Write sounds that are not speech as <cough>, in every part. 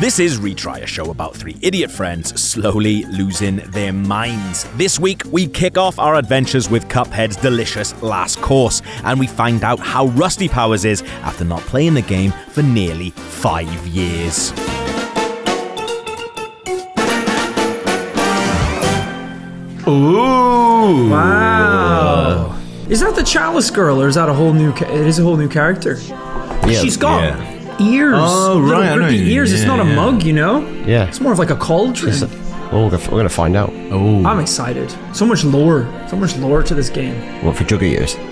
This is Retry, a show about three idiot friends slowly losing their minds. This week, we kick off our adventures with Cuphead's delicious last course, and we find out how rusty Powers is after not playing the game for nearly five years. Ooh. Wow. Is that the Chalice girl, or is that a whole new? Ca- it is a whole new character. Yeah, She's gone. yeah. Ears. Oh, little right, I know grippy you- ears. it's yeah, not a yeah. mug, you know. Yeah. It's more of like a cauldron. Oh, we're gonna- we're gonna find out. Oh. I'm excited. So much lore. So much lore to this game. What for jugger ears? <laughs>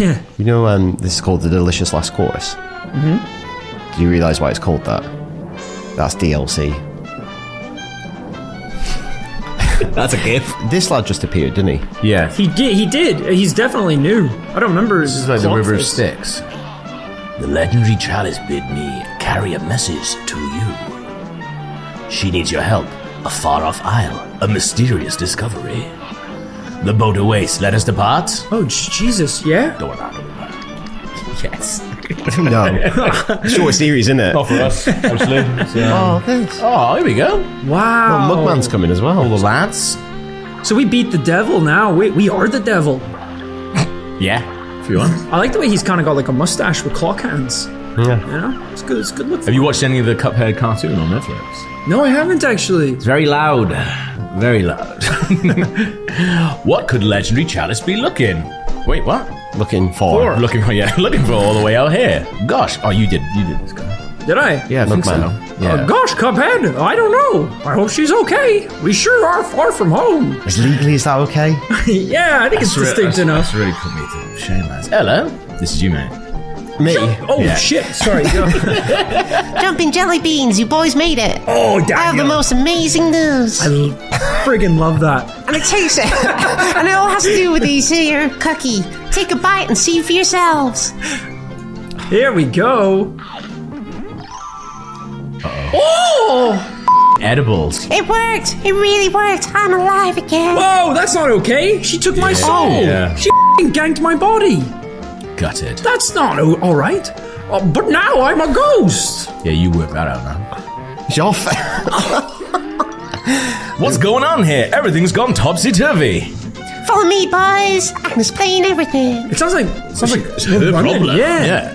Yeah. You know, um, this is called the Delicious Last Course. Mm-hmm. Do you realise why it's called that? That's DLC. <laughs> That's a gift. <laughs> This lad just appeared, didn't he? Yeah. He did. He did. He's definitely new. I don't remember. This is like the River of. Styx. The legendary Chalice bid me carry a message to you. She needs your help. A far off isle, a mysterious discovery. The boat awaits. Let us depart. Oh j- Jesus! Yeah. Door not open. Yes. <laughs> No. Short series, isn't it? Not for us, actually. Um, oh, this. oh, here we go. Wow. Oh, Mugman's coming as well. All the lads. So we beat the devil now. We we are the devil. Yeah. If you want. I like the way he's kind of got like a mustache with clock hands. Yeah. You know, it's good. It's good look. Have you watched any of the Cuphead cartoon on Netflix? No, I haven't actually. It's very loud. Very loud. <laughs> what could legendary Chalice be looking? Wait, what? Looking for. Looking for yeah, <laughs> looking for all the way out here. Gosh, oh you did you did this guy. Did I? Yeah, I think so. Oh, yeah. Oh, gosh, Cuphead. I don't know. I hope she's okay. We sure are far from home. Is legally, is that okay? <laughs> yeah, I think it's re- distinct that's- enough. That's really put me to shame, lads. Hello, this is you, mate. Me? Oh Yeah. shit! <laughs> Sorry. Jumping jelly beans, you boys made it. oh I have the most amazing news. I l- friggin' love that. and it tastes it. <laughs> and it all has to do with these here cookie. Take a bite and see for yourselves. Here we go. Oh! Edibles. It worked. It really worked. I'm alive again. Whoa, that's not okay. She took my soul. yeah. She fing ganked my body. Gutted. That's not o- all right. Uh, but now I'm a ghost. Yeah, you work that out now. It's your fa- <laughs> What's going on here? Everything's gone topsy turvy. Follow me, boys. I can explain everything. It sounds like sounds like It's her running, problem. Yeah. yeah.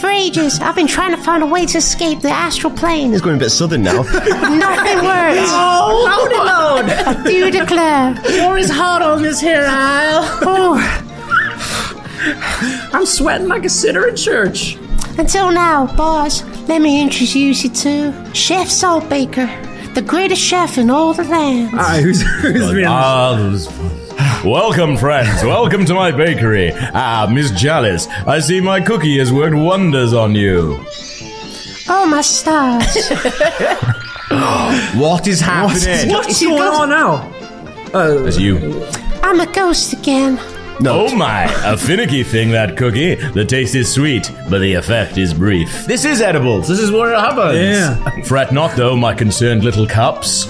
For ages, I've been trying to find a way to escape the astral plane. It's going a bit southern now. <laughs> Nothing works. Oh, load it, load. <laughs> Do declare. War is hot on this here isle. Oh, <sighs> I'm sweating like a sinner in church. until now, boss, let me introduce you to Chef Saltbaker, the greatest chef in all the land. Ah, who's who's been? Those- Welcome, friends. Welcome to my bakery. Ah, Miss Chalice, I see my cookie has worked wonders on you. Oh, my stars. <gasps> What is happening? What's going on now? Uh, It's you. I'm a ghost again. Oh my, a finicky thing, that cookie. The taste is sweet, but the effect is brief. This is edibles. This is where it happens. Yeah. Fret not, though, my concerned little cups.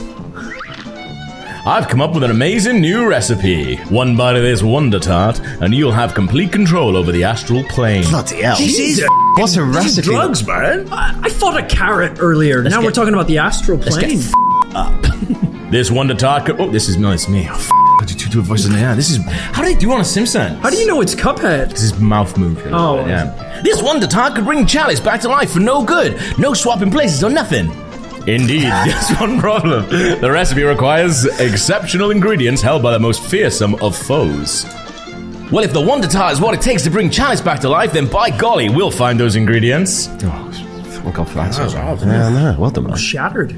I've come up with an amazing new recipe. One bite of this Wonder Tart, and you'll have complete control over the astral plane. Bloody hell. Jesus. What's a recipe? Drugs, man. I, I fought a carrot earlier. now we're talking about the astral plane. <laughs> This Wonder Tart. Co- oh, this is no, it's me. Oh, f- I do two, two voices in the air. This is how do they do on a Simpsons? How do you know it's Cuphead? This is mouth moving. Oh. yeah. This Wonder Tart could bring Chalice back to life for no good. No swapping places or nothing. Indeed, <laughs> just one problem. The recipe requires exceptional ingredients held by the most fearsome of foes. Well, if the Wonder Tart is what it takes to bring Chalice back to life, then by golly, we'll find those ingredients. Oh, thank God for that. Yeah, no, well done, oh, man. Shattered.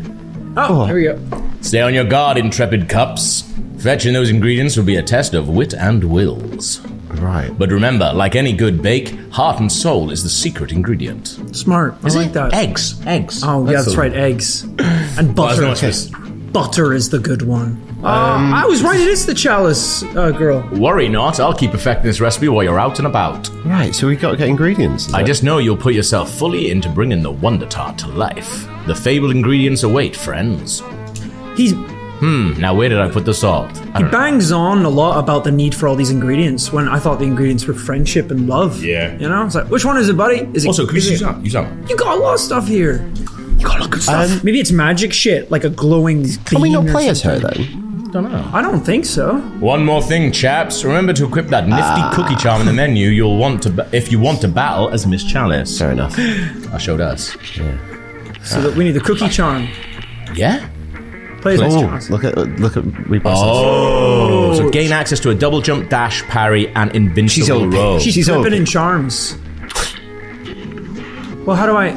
Oh, oh. here we go. Stay on your guard, intrepid cups. Fetching those ingredients will be a test of wit and wills. Right. But remember, like any good bake, heart and soul is the secret ingredient. Smart. I like that. Eggs. Eggs. Oh, yeah, that's the- right. Eggs <clears throat> and butter. no, it's butter is the good one. Uh, I was right. It is the chalice uh, girl. Worry not, I'll keep perfecting this recipe while you're out and about. Right, so we've got to get ingredients. is I it? just know you'll put yourself fully into bringing the Wonder Tart to life. The fabled ingredients await, friends. He's Hmm, now where did I put the salt? I don't know. bangs on a lot about the need for all these ingredients when I thought the ingredients were friendship and love. Yeah. You know, it's like, which one is it, buddy? Is it Also, could is you use up? Use up. You got a lot of stuff here. You got a lot of good stuff. Um, Maybe it's magic shit, like a glowing. can we not or play as her something. then? Don't know. I don't think so. One more thing, chaps. Remember to equip that nifty cookie charm in the menu. You'll want to, ba- if you want to battle as Miss Chalice. Fair enough. I showed us. So that we need the cookie charm. Yeah. Play as Miss Oh, look at uh, look at repost. Oh. oh, so gain access to a double jump, dash, parry, and invincible She's OP. roll. She's She's flipping open. in charms. Well, how do I?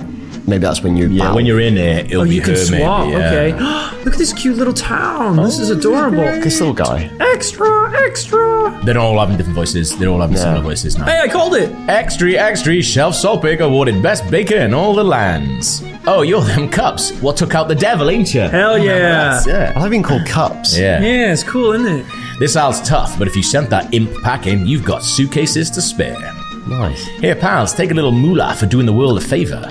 Maybe that's when you. yeah, battle. when you're in it, it'll Oh, be you can her, maybe, swap. yeah. Okay. <gasps> Look at this cute little town. This is oh, adorable. this little guy. Extra, extra. They're all having different voices. They're all having similar voices now. Hey, I called it. Extra, extra, Chef Saltbaker awarded best baker in all the lands. Oh, you're them cups. What took out the devil, ain't you? Hell oh, yeah. Yeah. I like being called cups. Yeah. Yeah, it's cool, isn't it? This isle's tough, but if you sent that imp packing, you've got suitcases to spare. Nice. Here, pals, take a little moolah for doing the world a favor.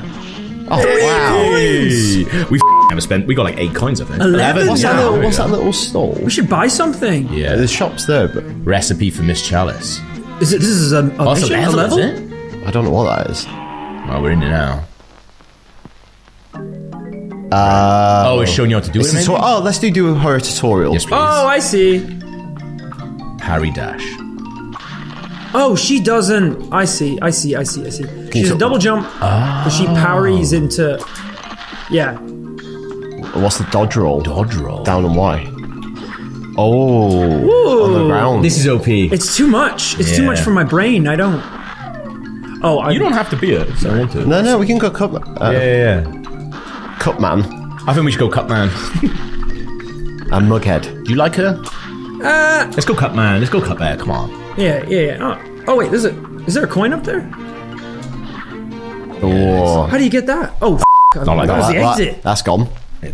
Oh wow. Hey, we f- never spent. We got like eight coins, I think. Eleven? What's that little? What's that little stall? We should buy something. Yeah. The shop's there, but Recipe for Miss Chalice. Is it? This is a, a Oh, a mission, a level, level? I don't know what that is. Well, we're in it now. Uh, Oh, it's showing you how to do it. maybe? tutor- oh, let's do do her tutorial. Yes, please. Oh, I see. Parry dash. Oh, she doesn't. I see. I see. I see. I see. She's a so- double jump, but she parries into. Yeah. What's the dodge roll? Dodge roll. Down and Y. Oh, on the ground. This is OP. It's too much. It's too Yeah. much for my brain. I don't. Oh, I you don't have to be it. If you don't want to. no, no, we can go cup. Uh, Yeah, yeah, yeah. Cup man I think we should go Cup Man. <laughs> and Mughead. Do you like her? Uh, Let's go Cup Man. Let's go Cup Bear. Come on. yeah, yeah, yeah. Oh, oh wait, is it? Is there a coin up there? Oh, How do you get that? Oh, f- Not like Where's that. the that- exit? that's gone.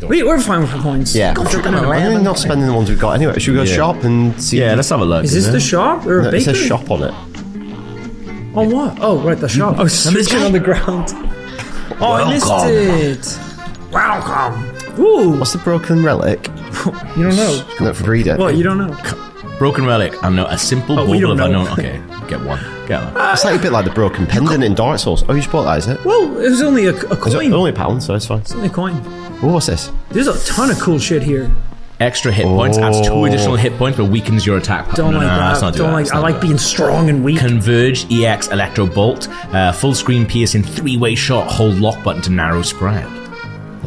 We, we're fine for coins. Yeah. Go check it I'm out. not spending the ones we've got anyway. Should we go Yeah. shop and see? Yeah, let's have a look. Is this the shop or a No, it bakery? says shop on it. On what? Oh, right, the shop. I was switching on the ground. Oh, I missed it. Welcome. Ooh, What's the broken relic? you don't know. No, read it. Well, you don't know. Broken relic. I know a simple Oh, we bauble don't know. unknown. Okay, get one. Get one. It's like a bit like the broken pendant in Dark Souls. Oh, you just bought that, is it? Well, it was only a, a It's coin. only a pound, so it's fine. It's only a coin. Oh, what's this? There's a ton of cool shit here. Extra hit points adds two additional hit points, but weakens your attack. power. Don't no, like no, that. let's not do don't that. like. Let's I not like do being strong and weak. Converge EX Electro Bolt, uh, full screen piercing three way shot. Hold lock button to narrow spread.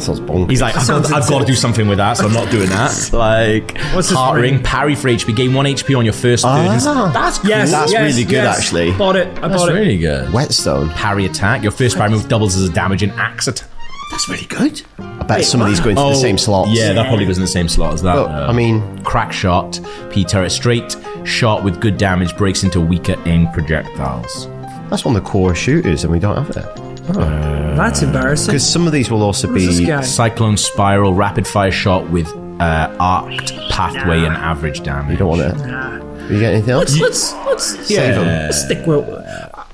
That sounds bonkers. He's like, I've, got, I've got to do something with that, so I'm not doing that. <laughs> Like, What's this heart ring? ring, parry for HP, gain one HP on your first third. Ah. That's cool. yes, That's yes, really good, yes. actually. Bought it. I That's bought it. really good. Whetstone. Parry attack. Your first parry move doubles as a damage in axe attack. That's really good. I bet some of these go into the same slots. Oh, Yeah, that probably goes in the same slot as that. Well, uh, I mean, crack shot, P turret straight, shot with good damage breaks into weaker aim projectiles. that's one of the core shooters, and we don't have it. That's embarrassing. Because some of these will also be. Cyclone spiral, rapid fire shot with uh, arced pathway and average damage. You don't want it. You get anything else? Let's let's let's Yeah. let's stick with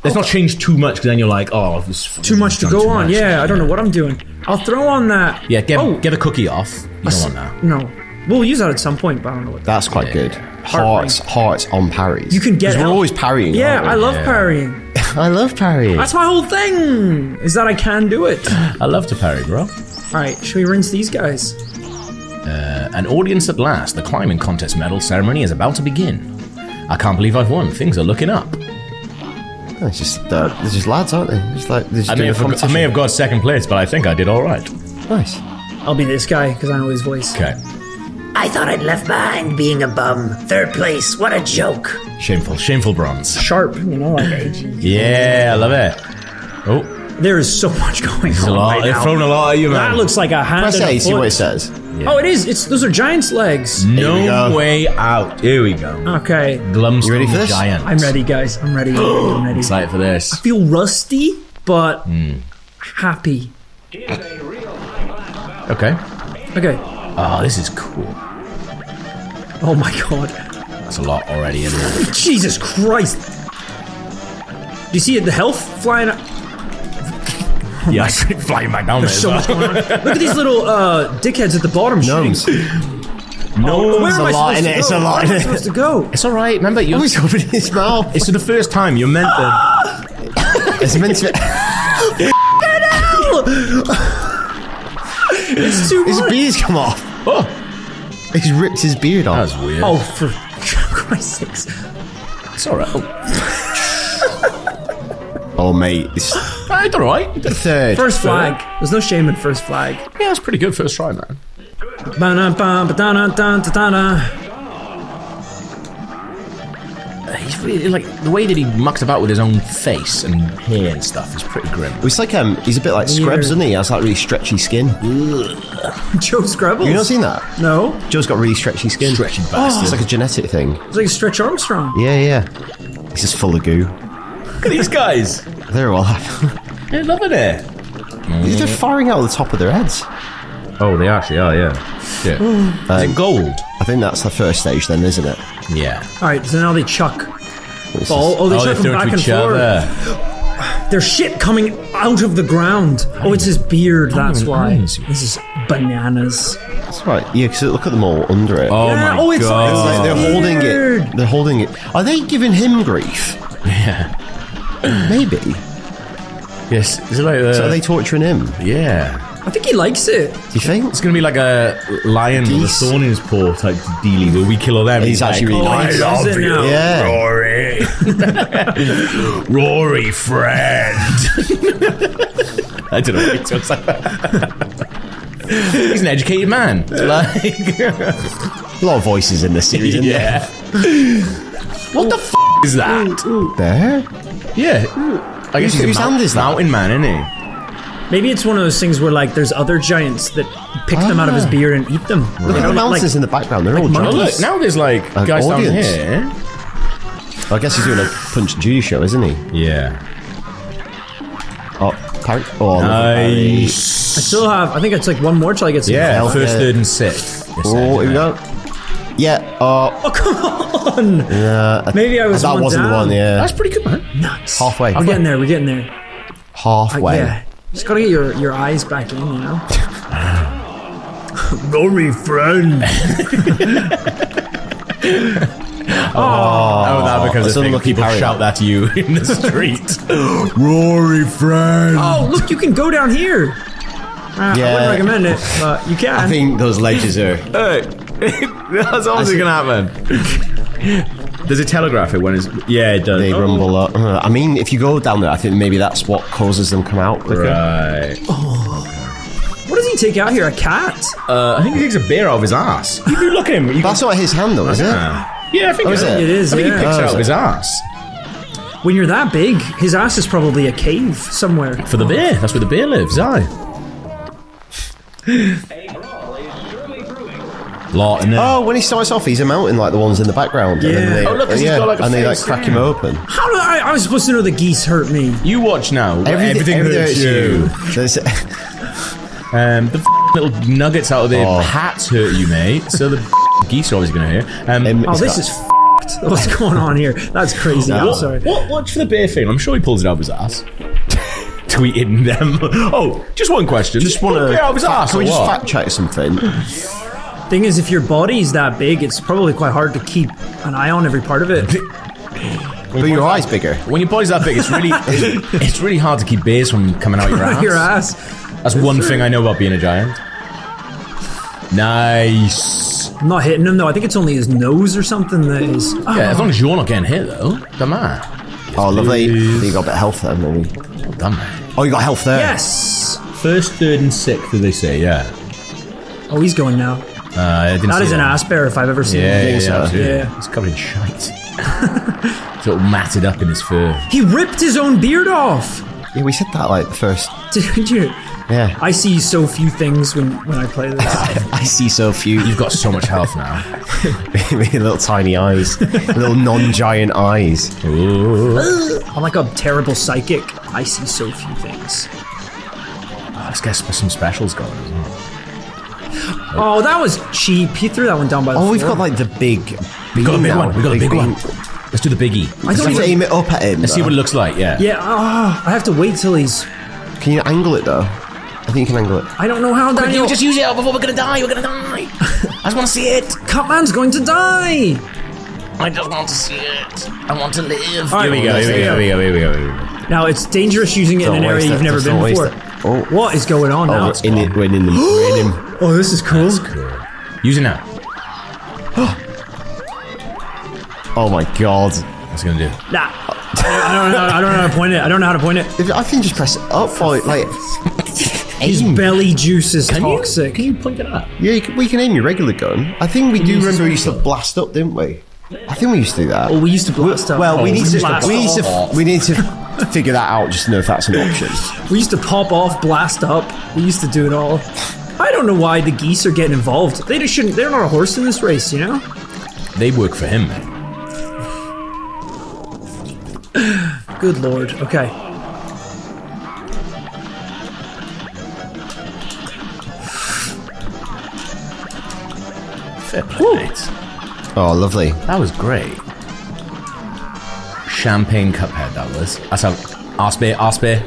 Let's not change too much because then you're like, oh, this too much to go too on. much. Yeah, I don't know what I'm doing. I'll throw on that. Yeah, get, Oh. get a cookie off. You don't want that. No, we'll use that at some point, but I don't know what. That. That's quite good. Hearts, hearts on parries. You can get. 'Cause We're always parrying. Yeah. I love parrying. I love parrying. That's my whole thing. Is that I can do it. I love to parry, bro. All right, should we rinse these guys? An audience at last. The climbing contest medal ceremony is about to begin. I can't believe I've won. Things are looking up. It's just uh, they're just lads, aren't they? Just like they're just I may, doing have, I may have got second place, but I think I did all right. Nice. I'll be this guy because I know his voice. Okay. I thought I'd left behind being a bum. Third place, what a joke. Shameful. Shameful bronze. Sharp, you know, like AG. Yeah, I love it. Oh, There is so much going there's a on lot. right They've now. thrown a lot at you, man. That looks like a hand Press and A, a see what it says. Oh, it is. It's those are giants' legs. no we go. way out. Here we go. Okay, Glumstone You ready for this? Giant. I'm ready, guys. I'm ready. <gasps> I'm ready. Excited for this. I feel rusty, but Hmm. happy. Okay. Okay. Oh, this is cool. Oh my god. That's a lot already in there. Jesus Christ. Do you see the health flying? Up? Yeah, I see flying back down there. There's so much going on. Look at these little uh, dickheads at the bottom. Gnomes. shooting. No, Where am I a lot in it, it's a lot in it. supposed to go? It's all right. Remember, you. Oh, he's opening his mouth. It's for the first time you're meant to. <laughs> It's meant to. <laughs> It's too His much. beard's come off. Oh, He's ripped his beard that off. was weird. Oh, for <laughs> Christ's sakes. it's alright. Oh, <laughs> Oh, mate. It's I don't right? the third. First flag. There's no shame in first flag. Yeah, it's pretty good first try, man. He's really like the way that he mucks about with his own face and hair and stuff is pretty grim. It's like um, he's a bit like Scrubs, isn't he? He has that really stretchy skin. <laughs> Joe Scrubbles. You not seen that? No. Joe's got really stretchy skin. Stretchy It's like a genetic thing. It's like Stretch Armstrong. Yeah, yeah. He's just full of goo. Look at these guys. They're all. <laughs> They're loving it. They're firing out of the top of their heads. Oh, they actually are, yeah. Yeah. <sighs> Is it gold? I think that's the first stage, then, isn't it? Yeah. All right, so now they chuck It's ball. Oh, they oh, chuck they them throw back it to and other. forth. There's shit coming out of the ground. Oh, it's his beard. That's why. eyes. This is bananas. That's right. Yeah, because look at them all under it. Oh Yeah, my oh, it's- It's god. like they're holding Weird. it. They're holding it. Are they giving him grief? Yeah. Maybe. Yes. Is it like the? So are they uh, torturing him? Yeah. I think he likes it. Do you think? It's gonna be like a lion with a Geese. thorn in his paw type dealie where we kill all them. He's actually really oh, nice. I love it you, now? Yeah. Rory. <laughs> Rory, friend. <laughs> I don't know what he talks like. He's an educated man. Like, <laughs> A lot of voices in this series, isn't yeah. What the f is that? there? There? Yeah. I guess Whose- he's a whose hand is that? mountain man, isn't he? Maybe it's one of those things where like there's other giants that pick them out of his Ah. beard and eat them. Look You at know, the mountains like- in the background. They're all Oh, monkeys. giants. look, now there's like An guys audience. down here. I guess he's doing a Punch and Judy show, isn't he? Yeah. Oh, parry. Oh, parry. I still have. I think it's like one more till I get some. Yeah, Hell first, third, and sixth. Oh, here we didn't go. Yeah. Oh, Oh come on! uh, Maybe I was. that one wasn't down. the one. they? Yeah. That's pretty good, man. Nuts. Halfway. We're getting there. We're getting there. Halfway. Yeah. Just gotta get your, your eyes back in, you know. <laughs> Rory, friend. <laughs> <laughs> Oh, that because that's I people parry, shout that. that to you in the street. Rory, friend. Oh, look, you can go down here. Uh, I Yeah. wouldn't recommend it, but you can. I think those ledges are. Hey, that's obviously gonna happen. Does it telegraph it when it's? Yeah, it does. They Oh, rumble up. Uh, I mean, if you go down there, I think maybe that's what causes them come out quicker. Right. what does he take out here? A cat? Uh, I think he takes a bear out of his ass. If you look at him, you That's not his hand, though, is it? Yeah, I think Oh, is it? It is, I think yeah. he picks Oh, it out of his ass When you're that big, his ass is probably a cave somewhere. for the bear. That's where the bear lives. Aye. Lot in. Oh, when he starts off, he's a mountain like the ones in the background. And then Yeah. they, Oh, look, 'cause he's yeah, got, like, a and they like crack yeah. him open. How did I? I was supposed to know the geese hurt me. You watch now. Everything, Everything, hurts you. There's- Um, the f- little nuggets out of their Oh. hats hurt you, mate. So the geese are always going to hear. Um, Um, Oh, this got- is f***ed. <laughs> What's going on here? That's crazy. I'm sorry. What, watch for the bear thing. I'm sure he pulls it out of his ass. <laughs> Tweeting them. <laughs> Oh, just one question. just want Pull to. it out of his. Can we just what? fact check something? Thing is, if your body is that big, it's probably quite hard to keep an eye on every part of it. <laughs> But your eye's bigger. When your body's that big, it's really it's, it's really hard to keep bears from coming out your ass. <laughs> your ass. That's one thing I know about being a giant. Nice. I'm not hitting him though. I think it's only his nose or something that is. Yeah, as oh. long as you're not getting hit though. Come on. Oh, lovely. You got a bit of health there, maybe. Well done. Oh, you got health there. Yes. First, third, and sixth, as they say. Yeah. Oh, he's going now. Uh, I didn't That see is an that. ass bear if I've ever seen Yeah, one. yeah, think yeah, so. Yeah. It's covered in shite. <laughs> it's all matted up in his fur. He ripped his own beard off. Yeah, we said that like the first. <laughs> Did you? Yeah. I see so few things when, when I play this. <laughs> I see so few. You've got so much health now. Little tiny eyes, little non-giant eyes. I'm like a terrible psychic. I see so few things. Let's get some specials going. as well. Oh, that was cheap. He threw that one down by the Oh, we've floor. got like the big. We got a big now. one. We got a big beam. one. Let's do the biggie. I don't have to even. aim it up at him. Let's see though. what it looks like. Yeah. Yeah, ah, I have to wait till he's. Can you angle it though? I think you can angle it. I don't know how Daniel. use it up before we're gonna die. We're gonna die. <laughs> I just want to see it. Cutman's going to die. I just want to see it. I want to live. All right, Here we go. Here we go. Here we go. Here we go. Here we go. Now it's dangerous using it in Don't an area waste you've it, never just been don't waste before. it. Oh, What is going on oh, now? oh in it, we're in the, we're in him. <gasps> Oh, this is cool. Use it now. <gasps> Oh my god. What's it gonna do? Nah. I don't know. I don't know how to point it. I don't know how to point it. If- I think just press it up for it, like. <laughs> His aim. belly juice is Can you- toxic. Can you point it up? Yeah, you can, we can aim your regular gun. I think we do use remember we used to blast up, didn't we? I think we used to do that. Oh, we used to blast up. Well, we Oh, need to blast we need to we need to <laughs> figure that out just to know if that's an option. We used to pop off, blast up. We used to do it all. I don't know why the geese are getting involved. They just shouldn't. They're not a horse in this race, you know. They work for him, man. <sighs> Good lord. Okay. Fair play, mates. Oh, lovely. That was great. Champagne Cuphead, that was. That's how. Arsby, Arsby.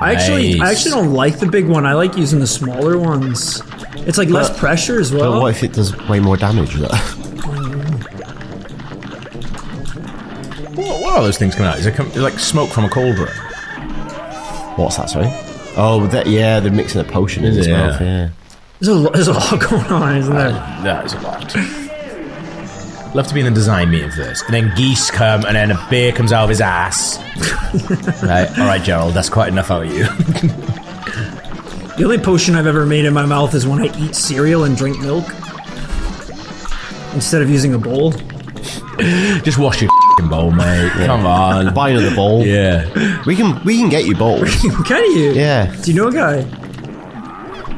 I actually, I actually don't like the big one. I like using the smaller ones. It's like less pressure as well. But what if it does way more damage? Though? <laughs> What, what are those things coming out? Is it com- like smoke from a cauldron? What's that? Sorry. Oh, that yeah, they're mixing a potion in his Yeah. mouth. Yeah. There's a, lo- there's a lot <laughs> going on, isn't there? That is a lot. Love to be in the design meeting for this. And then geese come, and then a beer comes out of his ass. <laughs> right, all right, Gerald, that's quite enough out of you. <laughs> The only potion I've ever made in my mouth is when I eat cereal and drink milk instead of using a bowl. <laughs> Just wash your fing bowl, mate. Come on. Buy another bowl. Yeah. We can we can get you bowls. Can you? Yeah. Do you know a guy?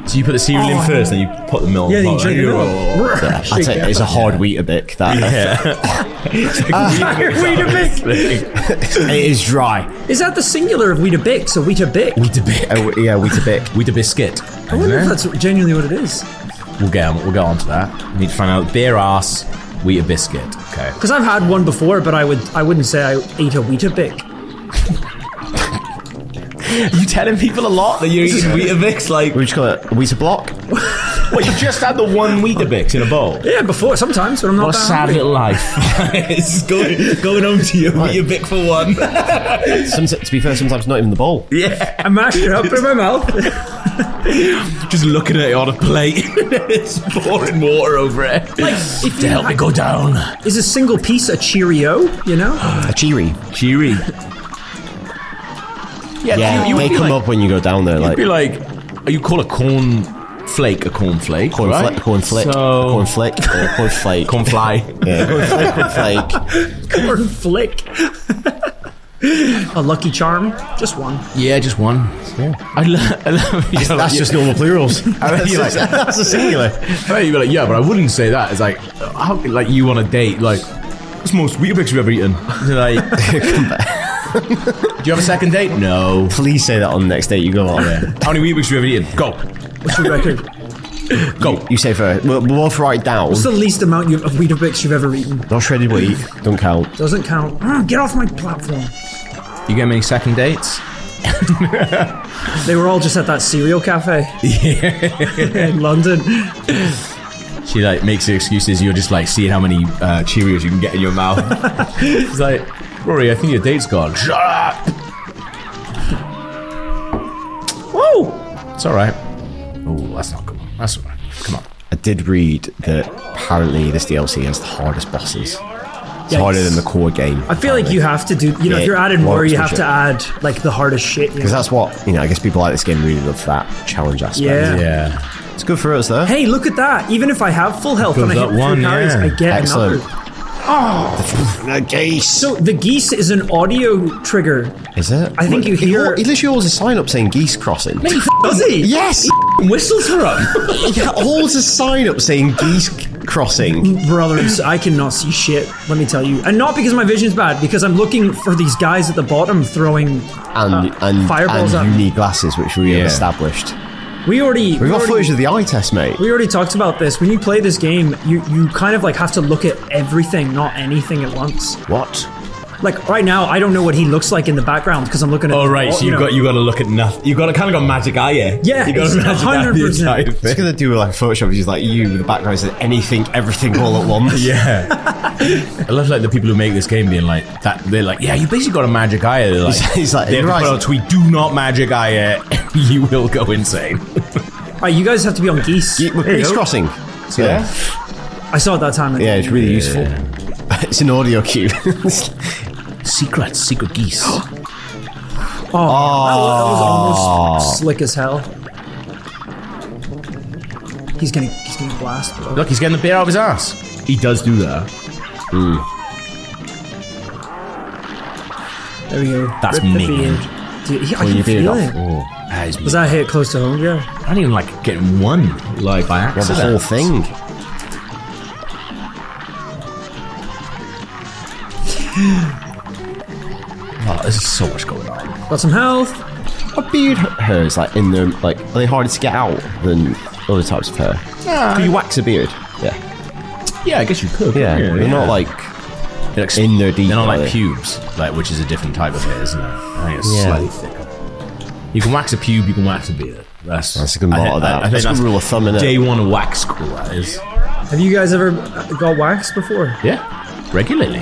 So you put the cereal in oh. first, then you put the milk. Yeah, then you Oh, drink it oh, up. I Shake take that. it's a hard Weetabix. That <laughs> Weetabix. it is dry. Is that the singular of Weetabix or Weetabix? Weetabix. Oh, yeah, Weetabix. Wheat biscuit. I wonder if that's genuinely what it is. We'll get on, we'll get on to that. We need to find out beer ass, wheat biscuit. Okay. Because I've had one before, but I would I wouldn't say I ate a Weetabix. <laughs> you telling people a lot that you're eating <laughs> Weetabix? Like, We just call it a Weetabix block. <laughs> what? You just had the one Weetabix in a bowl. Yeah, before sometimes, but I'm not What a that sad hungry. little life. it's going, going home to your Weetabix for one. Some, to be fair, sometimes not even the bowl. yeah. I mashed it up in my mouth. Just looking at it on a plate. it's pouring water over it. like if to help me go down. is a single piece a Cheerio, you know? A cheery. Cheery. Yeah, Yeah, you, you they come like, up when you go down there. Like You'd be like, you call a corn flake a corn flake, corn, right? flick, corn flick, So, corn flick, uh, corn flake, corn fly. <laughs> yeah, corn flick, corn flake. Corn flick. <laughs> a lucky charm, just one. yeah, just one. Yeah. I, lo- I love. You know, That's like, just normal plurals. that's that's, just- that's a singular. Right, you'd be like, yeah, but I wouldn't say that. It's like, how, like you on a date, like, what's the most Weetabix you've ever eaten? <laughs> Like, do you have a second date? No. Please say that on the next date you go on. There. How many Weetabix have you ever eaten? Go. What's your record? Go. You say first. We'll, we'll both write down. What's the least amount you, of Weetabix you've ever eaten? Not shredded wheat. Don't count. Doesn't count. Ah, get off my platform. You get many second dates? <laughs> They were all just at that cereal cafe Yeah. <laughs> in London. She like makes the excuses. You're just like seeing how many uh, Cheerios you can get in your mouth. <laughs> It's like, Rory, I think your date's gone. Shut up. Whoa. It's all right. Oh, that's not good. That's all right. Come on. I did read that apparently this DLC has the hardest bosses. It's harder than the core game. I feel like you have to do, you know, Yeah, if you're adding more, you for have to add like the hardest shit. You Because know? that's what, you know, I guess people like this game really love that challenge aspect. Yeah. Yeah. It's good for us, though. Hey, look at that! Even if I have full health and I Goes hit up three one, parries, yeah. I get Excellent. another. Oh. A geese. So the geese is an audio trigger. Is it? I think you hear- He literally <laughs> holds a sign up saying geese crossing. Does he? Yes! Whistles for him. he holds a sign up saying geese crossing. Brothers, I cannot see shit. Let me tell you, and not because my vision's bad, because I'm looking for these guys at the bottom throwing. And, uh, and, fireballs and at you me. need glasses, which we have established. We already. We've got already, footage of the eye test, mate. We already talked about this. When you play this game, you you kind of like have to look at everything, not anything at once. What? Like right now, I don't know what he looks like in the background because I'm looking at. Oh right, wall, so you you've know. got you got to look at nothing. You got to kind of got magic eye. Yeah, Yeah, you got it's to magic eye the 100%. entire It's gonna do like Photoshop. He's like you with the background says anything, everything all at once. <laughs> Yeah, <laughs> I love like the people who make this game being like that. They're like, yeah, you basically got a magic eye. They're like, He's- he's like, they have to right. put out a tweet: Do not magic eye it. <laughs> you will go insane. All right, you guys have to be on geese. Ge- Geese crossing. So, yeah. I saw it that time. Yeah, it's really useful. It's an audio cue. Secrets, secret geese. <gasps> Oh, ah. that was almost slick as hell. He's gonna he's gonna blast. Bro. Look, he's getting the beer out of his ass. He does do that. Hmm. There we go. That's Rip the me. Dude, he, I can feel it. Oh. That is Was that hit close to home? Yeah. I don't even like getting one like by Well, the whole thing. So much going on. Got some health. Are beard hair is like in the like are they harder to get out than other types of hair? Yeah. Can you wax a beard? Yeah. Yeah, I guess you could. Yeah. They're not like They're like in their deep. They're not like they? pubes, like which is a different type of hair, isn't it? I think it's Yeah. slightly thicker. You can wax a pube, you can wax a beard. That's, That's a good I motto, think- that. I, I think That's a that's good rule of thumb, innit? Day one wax school, that is. Have you guys ever got waxed before? Yeah, regularly.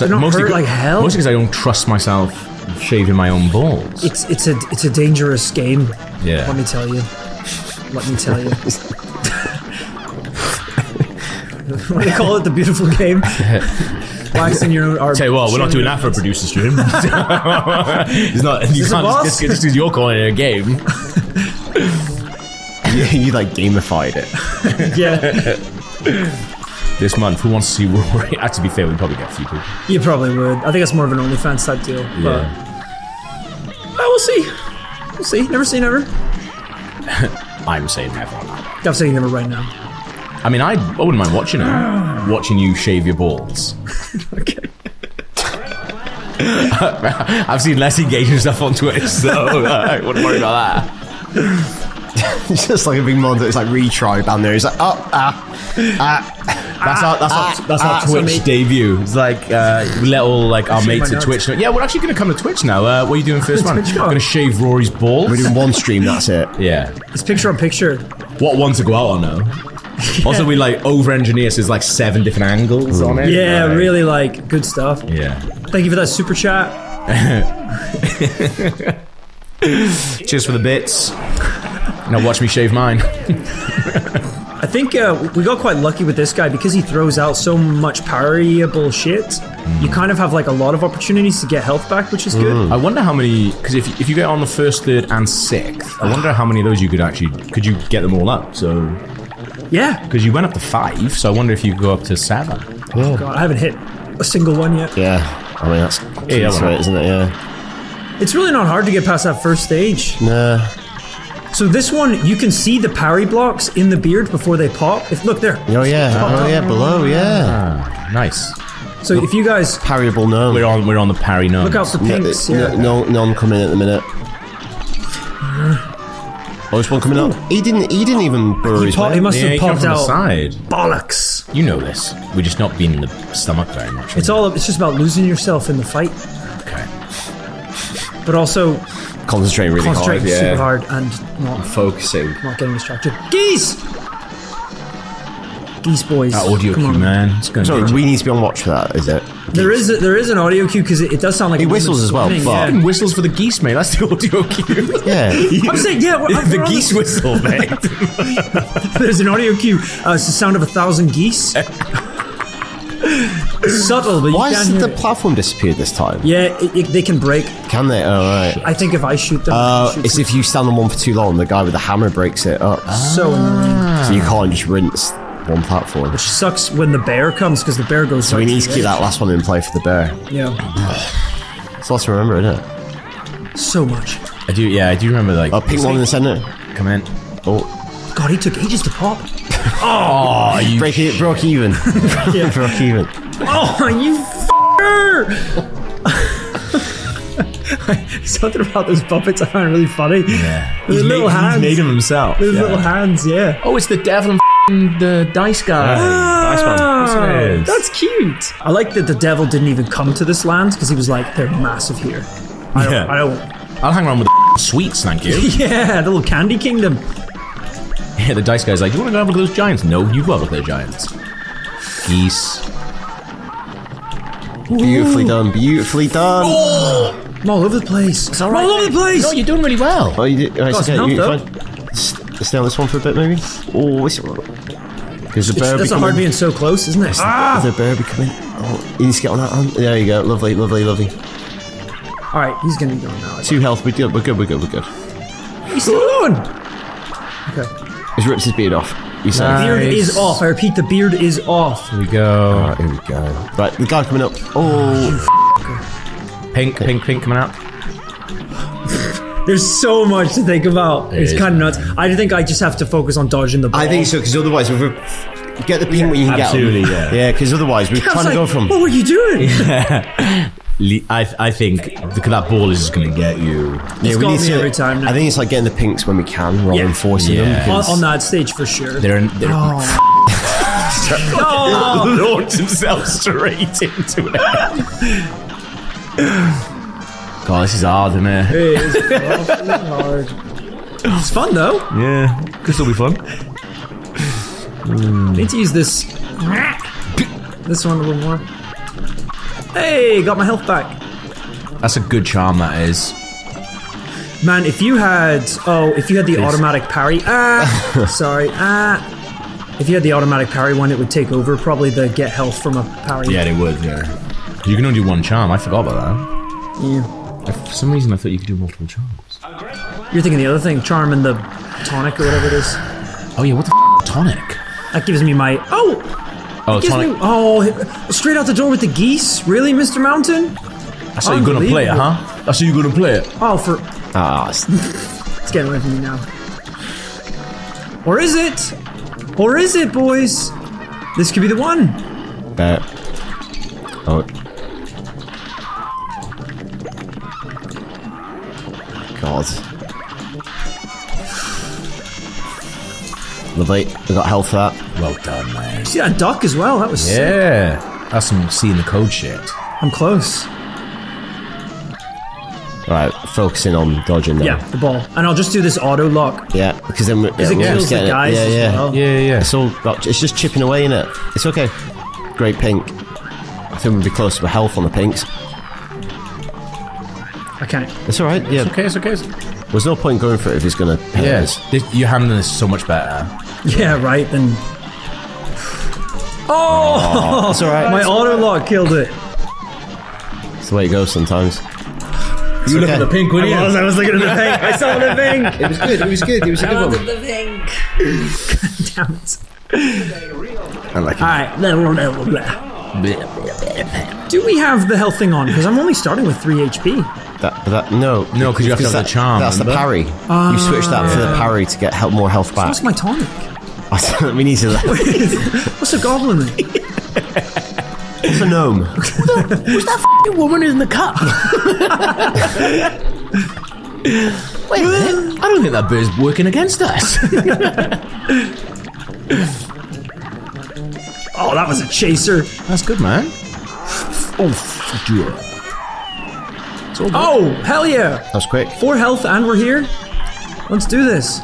They don't hurt like hell? Mostly because I don't trust myself shaving my own balls. It's it's a it's a dangerous game. yeah. Let me tell you. Let me tell you. what do you call it? The beautiful game. <laughs> Waxing your own. Or Tell you what, we're not doing shaving that for a producer stream. <laughs> it's not. You this can't boss? just because you're calling it a game. <laughs> you, you like gamified it. Yeah, This month, who wants to see Rory? Uh, <laughs> to be fair, we'd probably get a few people. you probably would. I think it's more of an OnlyFans type deal. But Yeah. oh, we'll see. We'll see. Never say never. <laughs> I'm saying never. I'm saying never right now. I mean, I, I wouldn't mind watching it. <sighs> watching you shave your balls. <laughs> Okay. I've seen less engaging stuff on Twitch, so uh, I wouldn't worry about that. Just like a big monster. It's like retry down there. It's like oh ah ah. That's our that's our, that's our ah, Twitch debut. It's like uh, we let all like our mates my at. Twitch. know- Yeah, we're actually going to come to Twitch now. Uh, what are you doing first <laughs> one? Twitch go. Going to shave Rory's balls. We're doing one stream. That's it. <laughs> Yeah. It's picture on picture. What one to go out on though? <laughs> Also, we like over engineer, so there's like seven different angles on it. Yeah, Like, really like good stuff. Yeah. Thank you for that super chat. Cheers for the bits. Now watch me shave mine. I think uh, we got quite lucky with this guy because he throws out so much parryable shit. You kind of have like a lot of opportunities to get health back, which is good. I wonder how many because if if you get on the first, third, and sixth, I wonder how many of those you could actually could you get them all up. So Yeah. because you went up to five, so I wonder if you could go up to seven. God, I haven't hit a single one yet. Yeah. I mean that's Yeah, to well. it, isn't it? Yeah. It's really not hard to get past that first stage. Nah. So this one, you can see the parry blocks in the beard before they pop. If look there. Oh yeah. Oh yeah. Below. Yeah. Ah, nice. So if you guys Parryable gnome. We're on we're on the parry now. look out for pinks, no, yeah. no, none coming in at the minute. Oh, this one coming up. He didn't. He didn't even burrow He, his pop, he must Yeah, have you come popped from the out side. bollocks. You know this. We're just not being in the stomach very much. It's all. It's just about losing yourself in the fight, okay. but also Concentrating really concentrating hard. super Yeah. hard and not Focusing. not getting distracted. Geese, geese boys. That audio Come cue, on. man. It's going So to we need to be on watch for that. Is it? There is a, there is an audio cue because it, it does sound like He a whistles as well, winning, but- yeah. whistles for the geese, mate. That's the audio cue. <laughs> Yeah. <laughs> I'm saying yeah. We're, the we're geese whistle, mate. <laughs> There's an audio cue. Uh, it's the sound of a thousand geese. It's subtle, but Why you has the hear it. platform disappeared this time? Yeah, it, it, they can break. Can they? Oh right. I think if I shoot them, Uh, shoot it's them. if you stand on one for too long, the guy with the hammer breaks it up. so annoying. So you can't just rinse one platform. Which sucks when the bear comes because the bear goes. So we need to keep that last one in play for the bear. Yeah, <sighs> It's lots to remember, isn't it? so much. I do. Yeah, I do remember like. Oh, pink one in the center. Come in. Oh, God, he took ages to pop. <laughs> Oh, you. break it, broke even. <laughs> Yeah. <laughs> broke even. Oh, you f***er! <laughs> Something about those puppets I find really funny. Yeah. With He's little hands. He's made him himself. With yeah. little hands, yeah. Oh, it's the devil and the dice guy. Ah, Yes. that's cute. I like that the devil didn't even come to this land because he was like, they're massive here. I don't, Yeah. I don't. I'll hang around with the sweets, thank you. <laughs> Yeah, the little candy kingdom. yeah, the dice guy's like, do "You want to go have a look at those giants?" No, you go have a look at those giants. Geese. Beautifully done. Beautifully done. Oh, I'm all over the place. It's all right, all over the place. No, you're doing really well. Oh, you did. Right, Got it's okay. some You, help, fine. S- Stay on this one for a bit, maybe. Oh, it's, there's a bear That's not hard being so close, isn't it? Ah! There's a bear coming. Oh, you need to get on that one. There you go. Lovely, lovely, lovely. All right, he's gonna be going now. Two health. We're good. We're good. We're good. We're good. He's still going. Okay. He's ripped his beard off. He's safe. Beard is off. I repeat, the beard is off. Here we go. Alright, here we go. Right, the guy coming up. Oh, Pink, pink, pink coming out. There's so much to think about. it's kind of nuts. I think I just have to focus on dodging the ball. I think so because otherwise, if we get the ping when you can Absolutely, get 'em. yeah. yeah. Because otherwise, we're <laughs> I was trying to go like, from. What were you doing? Le- <laughs> <laughs> I, I think th- that ball is just going to get you. Yeah, got me every time now. I think it's like getting the pinks when we can rather Yeah. than forcing Yeah. them. on, on that stage for sure. They're, they're Oh, <laughs> <laughs> launched himself straight into it. God, this is hard, isn't it? it's hard. It's fun though. Yeah, this will be fun. I need to use this mm. this one a little more. Hey, got my health back. That's a good charm, that is. Man, if you had oh, if you had the automatic parry, ah, <laughs> sorry, ah, if you had the automatic parry one, it would take over probably the get health from a parry. Yeah, they would, yeah. You can only do one charm. I forgot about that. Yeah. I- For some reason, I thought you could do multiple charms. You're thinking the other thing, charm and the tonic or whatever it is. Oh, yeah, what the f- tonic? That gives me my oh, Oh, me oh, straight out the door with the geese. Really, Mr. Mountain? I you're going to play it, huh? I you're going to play it. Oh, for Ah, it's- <laughs> it's getting away from me now. Or is it? Or is it, boys? This could be the one. That. Oh. God. Lovely. We got health for that. Well done, man. See that duck as well? That was sick. Yeah. That's some seeing the code shit. I'm close. Right, focusing on dodging now. Yeah, the ball. And I'll just do this auto lock. Yeah, because then we're, yeah, it we're kills just the guys Yeah, as yeah. well. Yeah, yeah. It's all got, it's just chipping away in it. It's okay. Great pink. I think we'll be close to health on the pinks. I can't. It's all right. Yeah, It's Okay, it's okay. there's no point going for it if he's gonna. hit Yes. us. This, you're handling this so much better. Yeah, right. Then. Oh, <laughs> It's all right. my auto lock killed it. It's the way it goes sometimes. You look at the pink, I was, I was looking at the pink. I saw the pink. <laughs> It was good. It was good. It was a good one. the pink. <laughs> Damn it. I like it. All right. Do we have the health thing on? Because I'm only starting with 3 HP. That, but that, no, No, 'cause you have to have the that- charm, That's the remember? parry. you switch that for the ah. parry to get help, more health back. What's my tonic? <laughs> we need to. What's a goblin? then? What's a gnome? Who's that f- woman in the cup. Wait a minute. I don't think that bird's working against us. Oh, that was a chaser. That's good, man. Oh, fuck yeah. Oh, hell yeah. That was quick. Four health and we're here. Let's do this.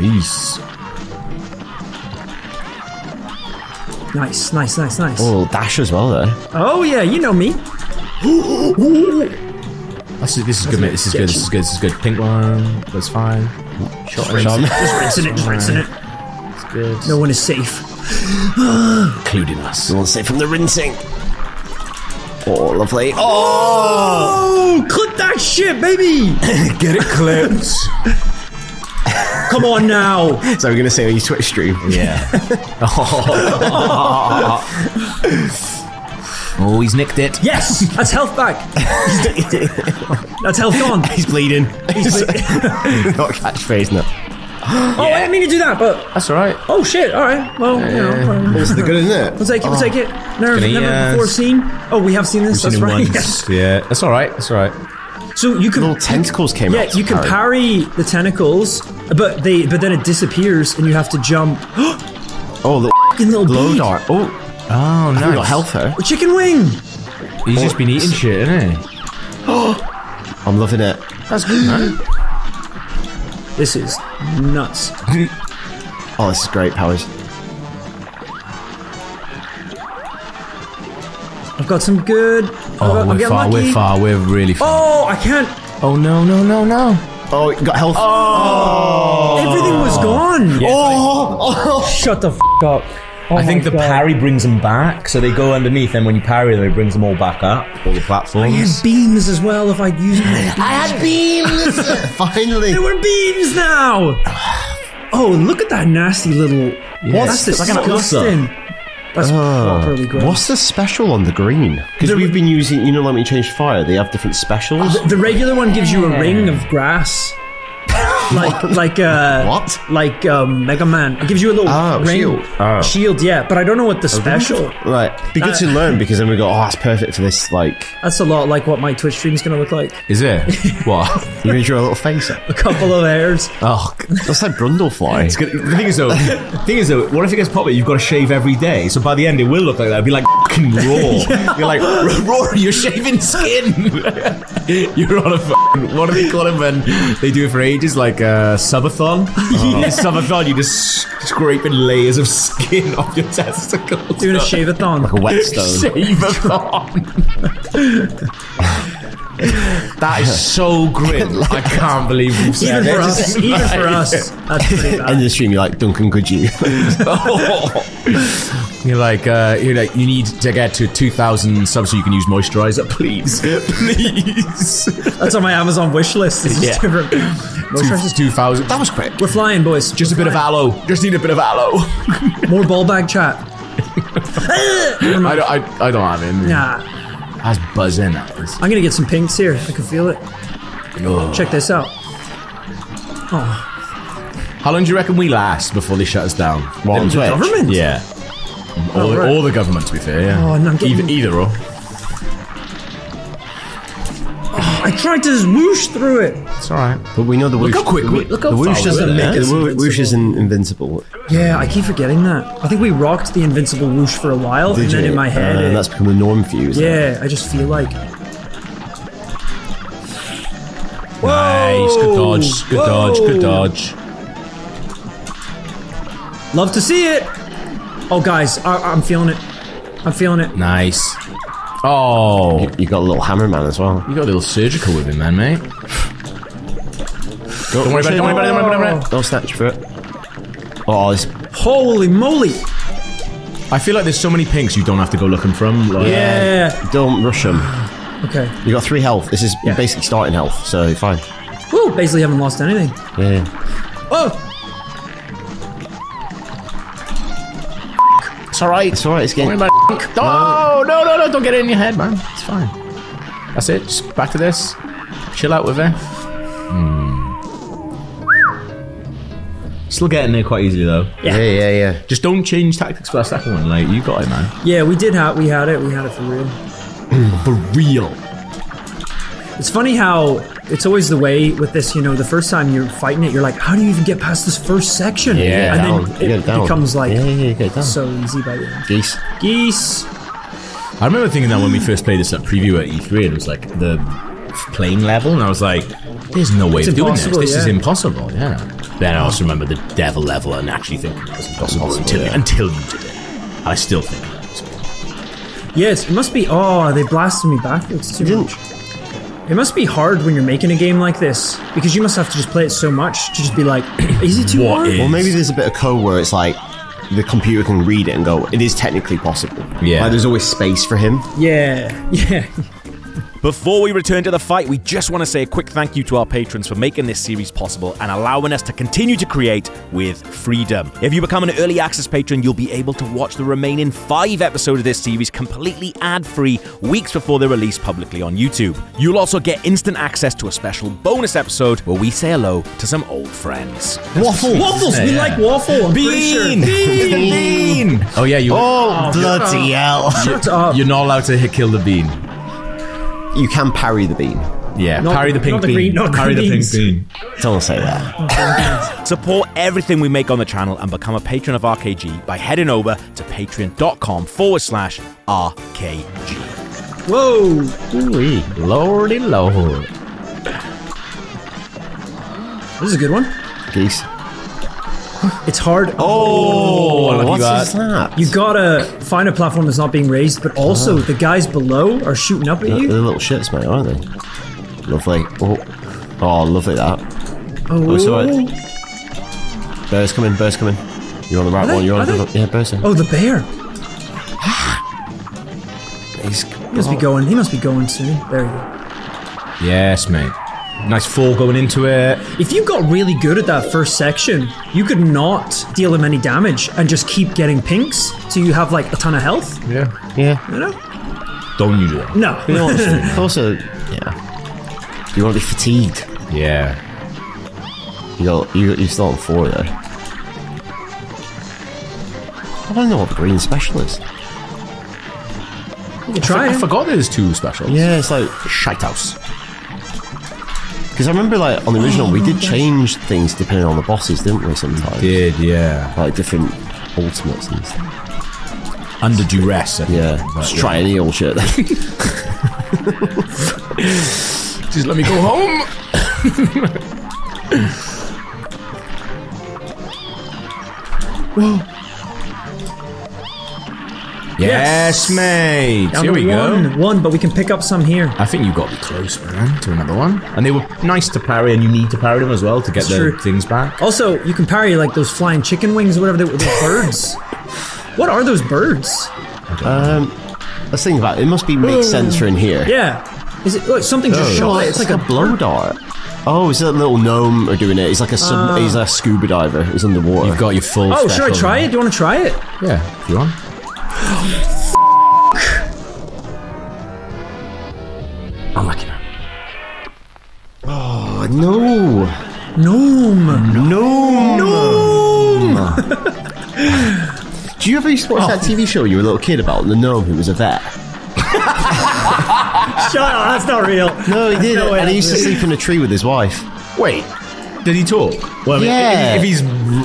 Nice. Nice, nice, nice, nice. Oh, dash as well there. Oh yeah, you know me. That's, this is good, mate. This is good. This is good. This is good. Pink one. That's fine. Shot range. Just rinsing it, just rinsing it. It's good. No one is safe. Including us. We want to say from the rinsing. Oh, lovely. Oh, Oh, clip that shit, baby! <laughs> Get it clipped. <laughs> <laughs> Come on now. so we're gonna say on your Twitch stream. yeah. <laughs> oh, he's nicked it. Yes, that's health back. that's health gone. <laughs> He's bleeding. Not catchphrase, no. Oh, I didn't mean to do that, but That's all right. oh shit. All right. Well, you know, It's the good, isn't it? we'll take it. We'll take it. Never, Gonna, never uh, before seen. Oh, we have seen this. Seen That's him right. once. Yeah, that's all right. That's all right. So you can Little tentacles came Yeah, out. to you can parry the tentacles, but they but then it disappears and you have to jump. <gasps> Oh, the Fucking little glow bead. dart. Oh, Oh, we got nice. health here. Chicken wing. He's just been eating shit, isn't he? Oh, <gasps> I'm loving it. That's good, man. This is nuts. <laughs> Oh, this is great, Powers. I've got some good. Oh, I'm we're far, lucky. we're far, we're really far. Oh, I can't. Oh, no, no, no, no. Oh, you got health. Oh, everything was oh. gone. Oh, <laughs> Shut the f up. Oh I think the God. parry brings them back, so they go underneath, and when you parry them, it brings them all back up, all the platforms. I had beams as well if I'd used them. <laughs> I had beams. <laughs> Finally. There were beams now. <sighs> Oh, look at that nasty little. Yes, that's it's like an disgusting. That's ah. properly gross. What's the special on the green? Because we've been using, you know, like when you change fire, they have different specials. The, the regular one gives you a ring of grass. Like <laughs> like uh What? like um Mega Man. It gives you a little Oh, ring. shield. Oh. Shield, yeah. But I don't know what the special. Right. Be good to learn because then we go, oh, that's perfect for this. Like, That's a lot like what my Twitch stream's gonna look like. Is it? <laughs> what? you made your little face up. A couple of hairs. <laughs> Oh, That's like Brundlefly. It's good. The thing is though, the thing is though, what if it gets popular? You've got to shave every day, so by the end it will look like that. It'll be like fucking raw. You're like raw. You're shaving skin. you're on a fucking, what do they call it when they do it for ages? Like a subathon. <laughs> Oh. yeah. Subathon. You just scraping layers of skin <laughs> off your testicles. Doing a shave-a-thon. a whetstone. <laughs> <laughs> that is so grim. <laughs> I can't believe you've said Even for it. us, <laughs> even for us, that's pretty End of the stream, you're like, Duncan, could you? You're like, uh, you're like, you need to get to 2,000 subs so you can use moisturizer, please, please. That's on my Amazon wish list. It's just Yeah. different. Moisturizers. 2,000. That was quick. We're flying, boys. Just a bit of aloe. Just need a bit of aloe. More ball bag chat. I don't, I, I don't have it. Nah. That's buzzing. That is. I'm gonna get some pinks here. I can feel it. Check this out. Oh. How long do you reckon we last before they shut us down? What, The Twitch? Government? Yeah. All, Oh, right. all the government, to be fair, yeah. Oh, getting- either, either or. I tried to just whoosh through it. It's alright. But we know the whoosh. how quick we- look how the whoosh doesn't we're make it. The whoosh isn't invincible. Yeah, I keep forgetting that. I think we rocked the invincible whoosh for a while, and then in my head, Uh, it- that's become the norm for you. isn't it? yeah, I just feel like. Nice. Good dodge. Good dodge. Good dodge. Love to see it. Oh, guys, I- I'm feeling it. I'm feeling it. Nice. Oh. You got a little hammer man as well. You got a little surgical with him, man, mate. Don't worry about it. Don't worry about it. Don't worry about it. Don't snatch for it. Oh, this Holy moly! I feel like there's so many pinks you don't have to go looking from. Like, Yeah. don't rush them. Okay. You got three health. This is Yeah. basically starting health, so fine. Woo! Basically, haven't lost anything. Yeah. Oh, It's alright. It's alright. It's Don't getting. worry about it. No, no, no, no. Don't get it in your head, man. It's fine. That's it. Just back to this. Chill out with it. Hmm. Still getting there quite easily, though. Yeah, yeah, yeah. Just don't change tactics for that second one. Like, you got it, man. yeah, we did have we had it. We had it for real. <clears throat> For real. It's funny how it's always the way with this. You know, the first time you're fighting it, you're like, how do you even get past this first section? Yeah. and Down. then it, it becomes like Yeah, yeah, you get it down. so easy by the end. Geese. Geese. I remember thinking that when we first played this at preview at E3, it was like the plane level, and I was like, there's no way It's of doing this. impossible, This is impossible, yeah. Then I also remember the devil level and actually thinking it was impossible until, yeah. until you did it. I still think it was. Yes, it must be. Oh, they blasted me backwards too much. It must be hard when you're making a game like this because you must have to just play it so much to just be like, <clears throat> is it too What hard? is- Well, maybe there's a bit of code where it's like the computer can read it and go, it is technically possible. Yeah. Like, there's always space for him. Yeah, <laughs> yeah. Before we return to the fight, we just want to say a quick thank you to our patrons for making this series possible and allowing us to continue to create with freedom. If you become an early access patron, you'll be able to watch the remaining five episodes of this series completely ad free weeks before they're released publicly on YouTube. You'll also get instant access to a special bonus episode where we say hello to some old friends. Waffle. Waffles. We like waffle. I'm sure. Bean! Bean! Bean! <laughs> Oh, yeah, you, Oh, bloody hell. Shut up. you're not allowed to hit kill the bean. You can parry the beam. Yeah, Not parry the- the pink not the green- not parry green the pink beans. bean. Don't say that. <laughs> Support everything we make on the channel and become a patron of RKG by heading over to patreon.com forward slash RKG. Whoa! Ooh, lordy lord. This is a good one. Geese. It's hard. Oh, what have you What's got? that? You gotta find a platform that's not being raised, but also oh. the guys below are shooting up at you. They're little shits, mate, aren't they? Lovely. Oh, oh lovely that. Oh, Oh, it's alright. Bear's coming, bear's coming. You're on the right Are they? one, you're on the they? good one. Yeah, bear's in. Oh, the bear. <sighs> He's, He must be going. He must be going soon. There you go. Yes, mate. Nice fall going into it. If you got really good at that first section, you could not deal him any damage and just keep getting pinks, so you have like a ton of health. Yeah. yeah. You know? Don't you do it? No. You know, it's <laughs> also, yeah. You want to be fatigued. Yeah. You got, you, you're still on four there. I don't know what the green special is. You try I it. forgot there's two specials. Yeah, it's like Shite house. Because I remember like on the original we did change things depending on the bosses, didn't we? Sometimes Did, yeah. like different ultimates and stuff. Under duress. I think. Yeah, But, just try any old shit. <laughs> Just let me go home. <laughs> <laughs> yes, mate. Down Here to we go. one, One, but we can pick up some here. I think you've got to be close, man, to another one. And they were nice to parry, and you need to parry them as well to get It's the true. things back. Also, you can parry like those flying chicken wings or whatever they were. Those birds. <sighs> What are those birds? um, let's think about it. It must be make sense for in here. Yeah. Is it look, something just Oh, shot? it's, It's like, like a blow dart. Oh, is that little gnome are doing it? He's like a sub, Ah. he's a scuba diver. He's underwater. You've got your full. Oh, should I try now. it? Do you want to try it? Yeah, if you want. Unlucky man. oh no, Gnome. gnome, Gnome. Do you ever used to watch that TV show when you were a little kid about the gnome who was a vet? <laughs> Shut up. That's not real. No, he did, No and he used to sleep in a tree with his wife. Wait, did he talk? Well, I mean, Yeah. if, if he's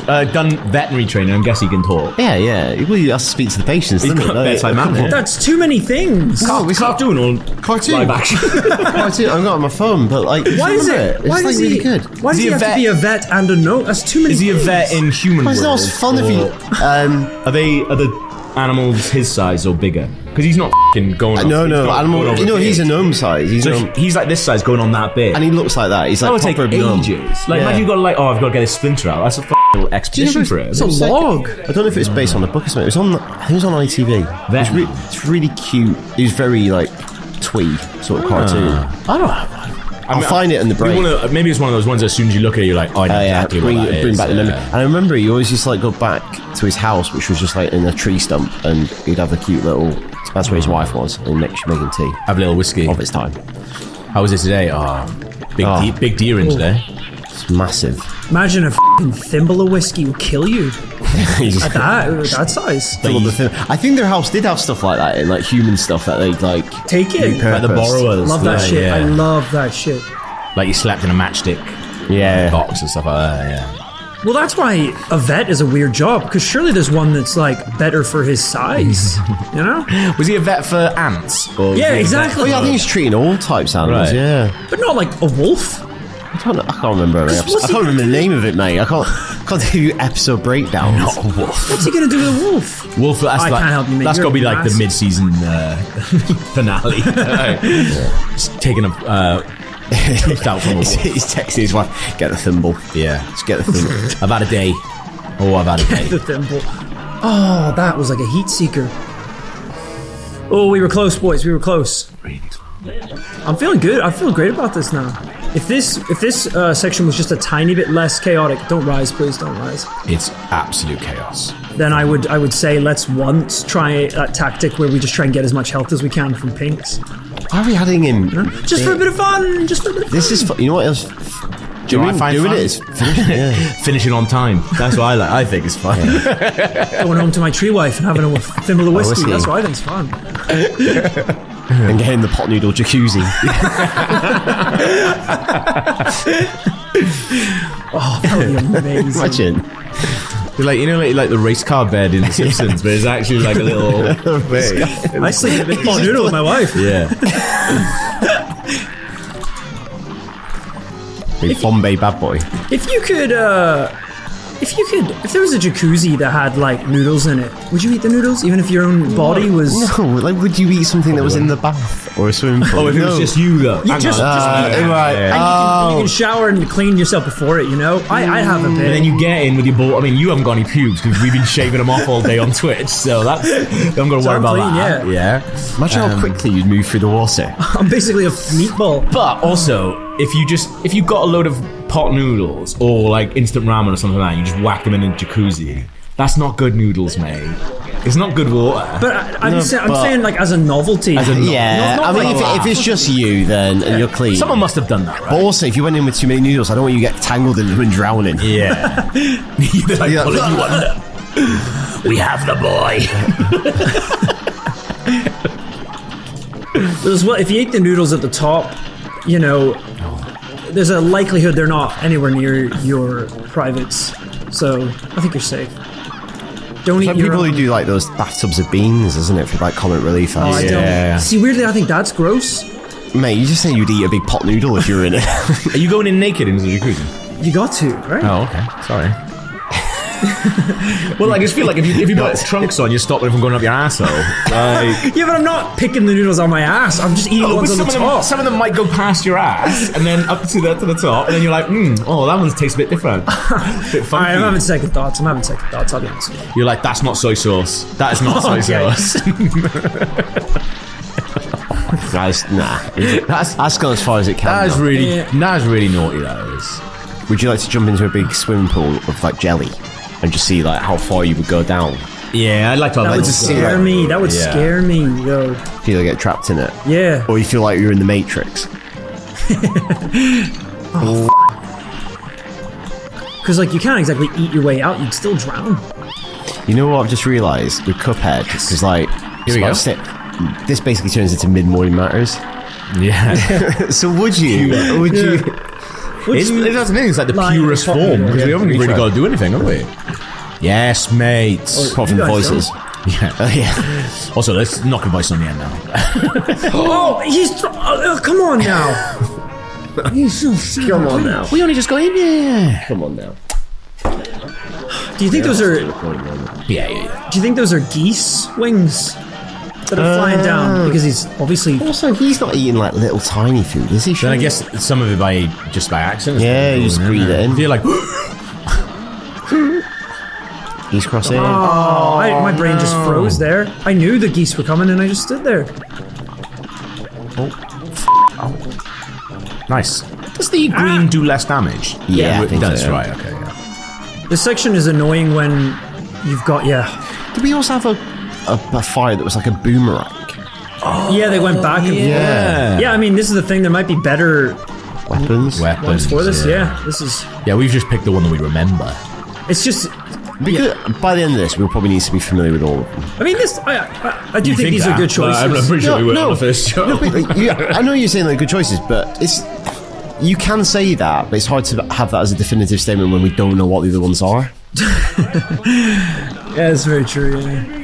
uh, done veterinary training, I guess he can talk. Yeah, yeah. Well, he has to speak to the patients. He's doesn't got he? bedside Come manner. That's too many things. Oh, it's Cartoon or cartoon. live action? <laughs> cartoon. I've got it on my phone, but like, Why is remember it? It's Why like does really he? good. Why does Is he he a have to vet? be a vet and a gnome? That's too many. Is he a things. vet in human Well, it's not world? as fun if or you. Um, Are they are the animals his size or bigger? Because he's not fing going. Uh, no, he's no, animal. You know, he's a gnome size. He's So gnome, he's like this size going on that big. and he looks like that. He's that like would take proper gnome. ages. Like, Yeah. imagine you got like, oh, I've got to get this splinter out. That's a f- little expedition for it. It's a log. I don't know if it's based on a book or something. It was on. I think it was on ITV. It's, re- it's really cute. It's very like twee sort of ah. cartoon. I don't know. I'll find it in the We break. wanna- maybe it's one of those ones. As soon as you look at it, you're like, oh, I know Uh, yeah, exactly bring, what that bring is. back the memory. Yeah. And I remember he always used to like go back to his house, which was just like in a tree stump, and he'd have a cute little. That's where his wife was, and make, she's making tea Have a little whiskey. of its time. How was it today? Oh, big, Oh. de- big deer in today. It's massive. Imagine a fing thimble of whiskey would kill you. <laughs> He just That that size. fill up the thing. I think their house did have stuff like that in like human stuff that they'd like. Take it. Like the borrowers. Love that yeah, shit. Yeah. I love that shit. like you slept in a matchstick Yeah. box and stuff like that. Yeah. Well, that's why a vet is a weird job because surely there's one that's like better for his size. <laughs> you know? Was he a vet for ants? Or Yeah, he a vet- exactly. Oh yeah, I think he's treating all types of animals. Right. Yeah. But not like a wolf. I can't, I can't remember. every episode. I can't remember the name of it, mate. I can't. Can't give you episode breakdowns. Not a wolf. What's he gonna do with a wolf? Wolf. That's I like, can't help you, mate. That's You're got to be a like the mid-season uh, <laughs> finale. <laughs> Just taking a uh, out from a wolf. He's texting his wife, "Get the thimble. Yeah. Just get the thimble." <laughs> I've had a day. Oh, I've had a day. The thimble. Oh, that was like a heat seeker. Oh, we were close, boys. We were close. I'm feeling good. I feel great about this now. If this if this uh, section was just a tiny bit less chaotic, don't rise, please, don't rise. It's absolute chaos. Then I would I would say let's once try that tactic where we just try and get as much health as we can from pinks, Why are we adding in? just for a bit of fun. Just for a bit of fun. This is. fu- You know what else? Do you know what I find doing fun? it is <laughs> finishing. Yeah. Finishing on time. That's what I like. I think it's fun. going home to my tree wife and having a thimble of whiskey. whiskey. That's what I think's fun. <laughs> and get in the pot noodle jacuzzi. <laughs> Oh, that would be amazing. Imagine. Like you know, like, like the race car bed in The <laughs> Simpsons, but it's actually like a little <laughs> thing. I sleep in a pot noodle with my wife. Yeah. Big Bombay bad boy. If you could, uh, if you could, if there was a jacuzzi that had like noodles in it, would you eat the noodles even if your own body was? No, like would you eat something that was in the bath or a swimming pool? Oh, if it was No. just you though. You just- Uh, just- right. And you, can, Oh. you can shower and clean yourself before it. You know, I I have a bit. And then you get in with your ball. I mean, you haven't got any pubes because we've been shaving them off all day on Twitch, so that's I'm gonna worry I'm about clean, that. Yeah. Imagine how quickly you'd move through the water. <laughs> I'm basically a meatball. But also, if you just if you got a load of pot noodles or like instant ramen or something like that, you just whack them in a jacuzzi. That's not good noodles, mate. It's not good water. But I, I'm, No, sa- I'm but- saying like as a novelty. As a no- Yeah, not I mean, if, that. if it's just you, then and you're clean. Someone must have done that, But also, if you went in with too many noodles, I don't want you to get tangled in them and drowning. Yeah. <laughs> They're like, Yeah. pulling you under. We have the boy. <laughs> As well, if you eat the noodles at the top, you know, there's a likelihood they're not anywhere near your privates. So I think you're safe. Don't eat Some your people own. who do like those bathtubs of beans, isn't it, for like comic relief? Oh, I. Yeah. don't. See, weirdly, I think that's gross. Mate, you just say you'd eat a big pot noodle if you were in it. <laughs> Are you going in naked into the jacuzzi? You got to, right? Oh, okay. Sorry. Well, I just feel like if you if you put trunks on, you're stopping it from going up your asshole. Like, <laughs> Yeah, but I'm not picking the noodles on my ass. I'm just eating the Oh, but ones on the of them, top. some of them might go past your ass and then up to the to the top, and then you're like, mm, oh, that one tastes a bit different. <laughs> bit funky. right, I'm having second thoughts. I'm having second thoughts. I'll be honest with you. You're like, that's not soy sauce. That is not <laughs> soy Okay. sauce. Guys, nah. That's, that's gone as far as it can. That is though. really, Yeah. that is really naughty. That is. Would you like to jump into a big swimming pool of like jelly and just see like how far you would go down? Yeah, I'd like to. That have would a- just see, scare like- me. That would Yeah. scare me, yo. Feel like get trapped in it, Yeah. or you feel like you're in the Matrix. <laughs> Oh, oh, because, like, you can't exactly eat your way out. You'd still drown. You know what I've just realised with Cuphead? Because like, Here we go. sti- this basically turns into mid morning matters. Yeah, <laughs> <laughs> So would you? Would you? It's, it doesn't mean it's like the Lying purest on top of form it, because yeah. we haven't really Try. got to do anything, have we? Yes, mate. Oh, Apart from You the voices. <laughs> Yeah. Oh, yeah. Also, let's knock a voice on the end now. <laughs> Oh, he's. Th- oh, uh, uh, come on now. <laughs> he's so sad. Come on now. We only just got in there. Come on now. Do you think those are? Yeah, yeah, yeah. Do you think those are geese wings that are flying down? Ah. Because he's obviously. Also, he's not eating like little tiny food, is he? Then I guess some of it by just by accident. Yeah, you just breathe it in. You're like, <gasps> he's crossing. Oh, I, my brain just oh, froze there. I knew the geese were coming, and I just stood there. Oh, oh. nice. Does the green ah. do less damage? Yeah, I it think does. so. Right. Okay. Yeah. This section is annoying when you've got yeah, Do we also have a, a, a fire that was like a boomerang? yeah. They went back and Yeah. yeah. I mean, this is the thing. There might be better Weapons. Weapons for this. Yeah, this is. Yeah, we've just picked the one that we remember. It's just. Because by the end of this, we'll probably need to be familiar with all of them. I mean, this. I I, I do think, these are good choices. I'm pretty sure No, we were no. on the first show. No, but, like, you, I know you're saying they're good choices, but it's you can say that, but it's hard to have that as a definitive statement when we don't know what the other ones are. <laughs> yeah, it's very true. Yeah.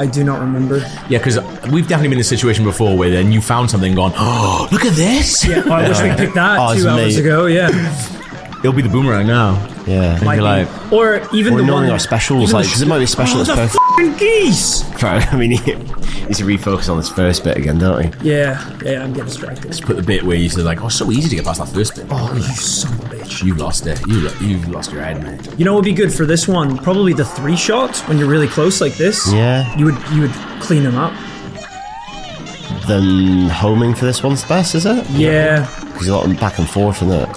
I do not remember. Yeah, because we've definitely been in a situation before where then you found something and gone, oh, look at this. Yeah, oh, I wish we picked that Oh, it's two hours amazing. ago. Yeah, It'll be the boomerang now. Yeah. And you're like, or even Or the knowing one. our specials, like, the because it might be a <gasps> special oh, that's the perfect. f***ing geese. <laughs> I mean, he needs to refocus on this first bit again, don't he? Yeah, yeah. I'm getting distracted. Let's put the bit where you said like, oh, so easy to get past that first bit. Oh, you son of a bitch. You've lost it. You lo- you've lost your head, mate. You know what would be good for this one? Probably the three shot when you're really close like this. Yeah. You would you would clean them up. Then homing for this one's best, is it? Yeah. Because you lot them back and forth, isn't it?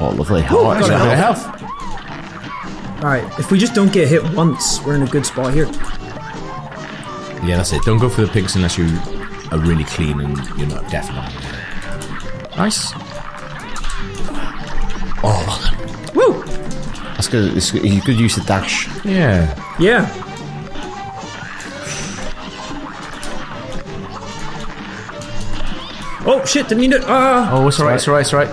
Oh, lovely. Ooh, Oh, got actually. Bit of health. health. All right. If we just don't get hit once, we're in a good spot here. Yeah, that's it. Don't go for the pigs unless you are really clean and you're not definitely. Nice. Woo. that's good. It's good. Good use of dash. Yeah. Yeah. Oh shit! Didn't mean to. Ah. Oh, it's alright, it's alright, it's alright.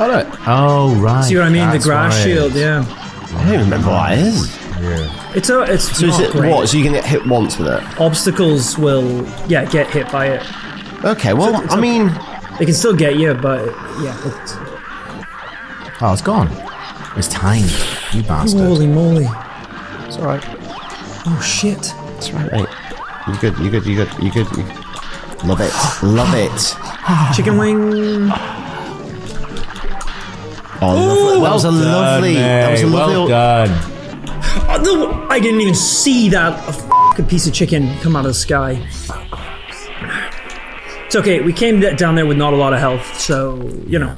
Oh, look. Oh, right. See what I mean? That's the grass right. shield. Yeah. I don't even remember what it is. Yeah. It's a. It's So is it great. what? So you can get hit once with it? Obstacles will yeah get hit by it. Okay, well, it's I mean, They can still get you, but yeah. It's, Oh, it's gone. It's tiny. You bastard. holy moly! It's alright. Oh shit! that's right, mate. You good? You good? You good? You good? You... Love it. Love it. <gasps> Chicken wing. Oh, lovely. that was a lovely. that was a lovely. Well old- done. Oh, no, I didn't even see that a piece of chicken come out of the sky. It's okay. We came down there with not a lot of health, so you know,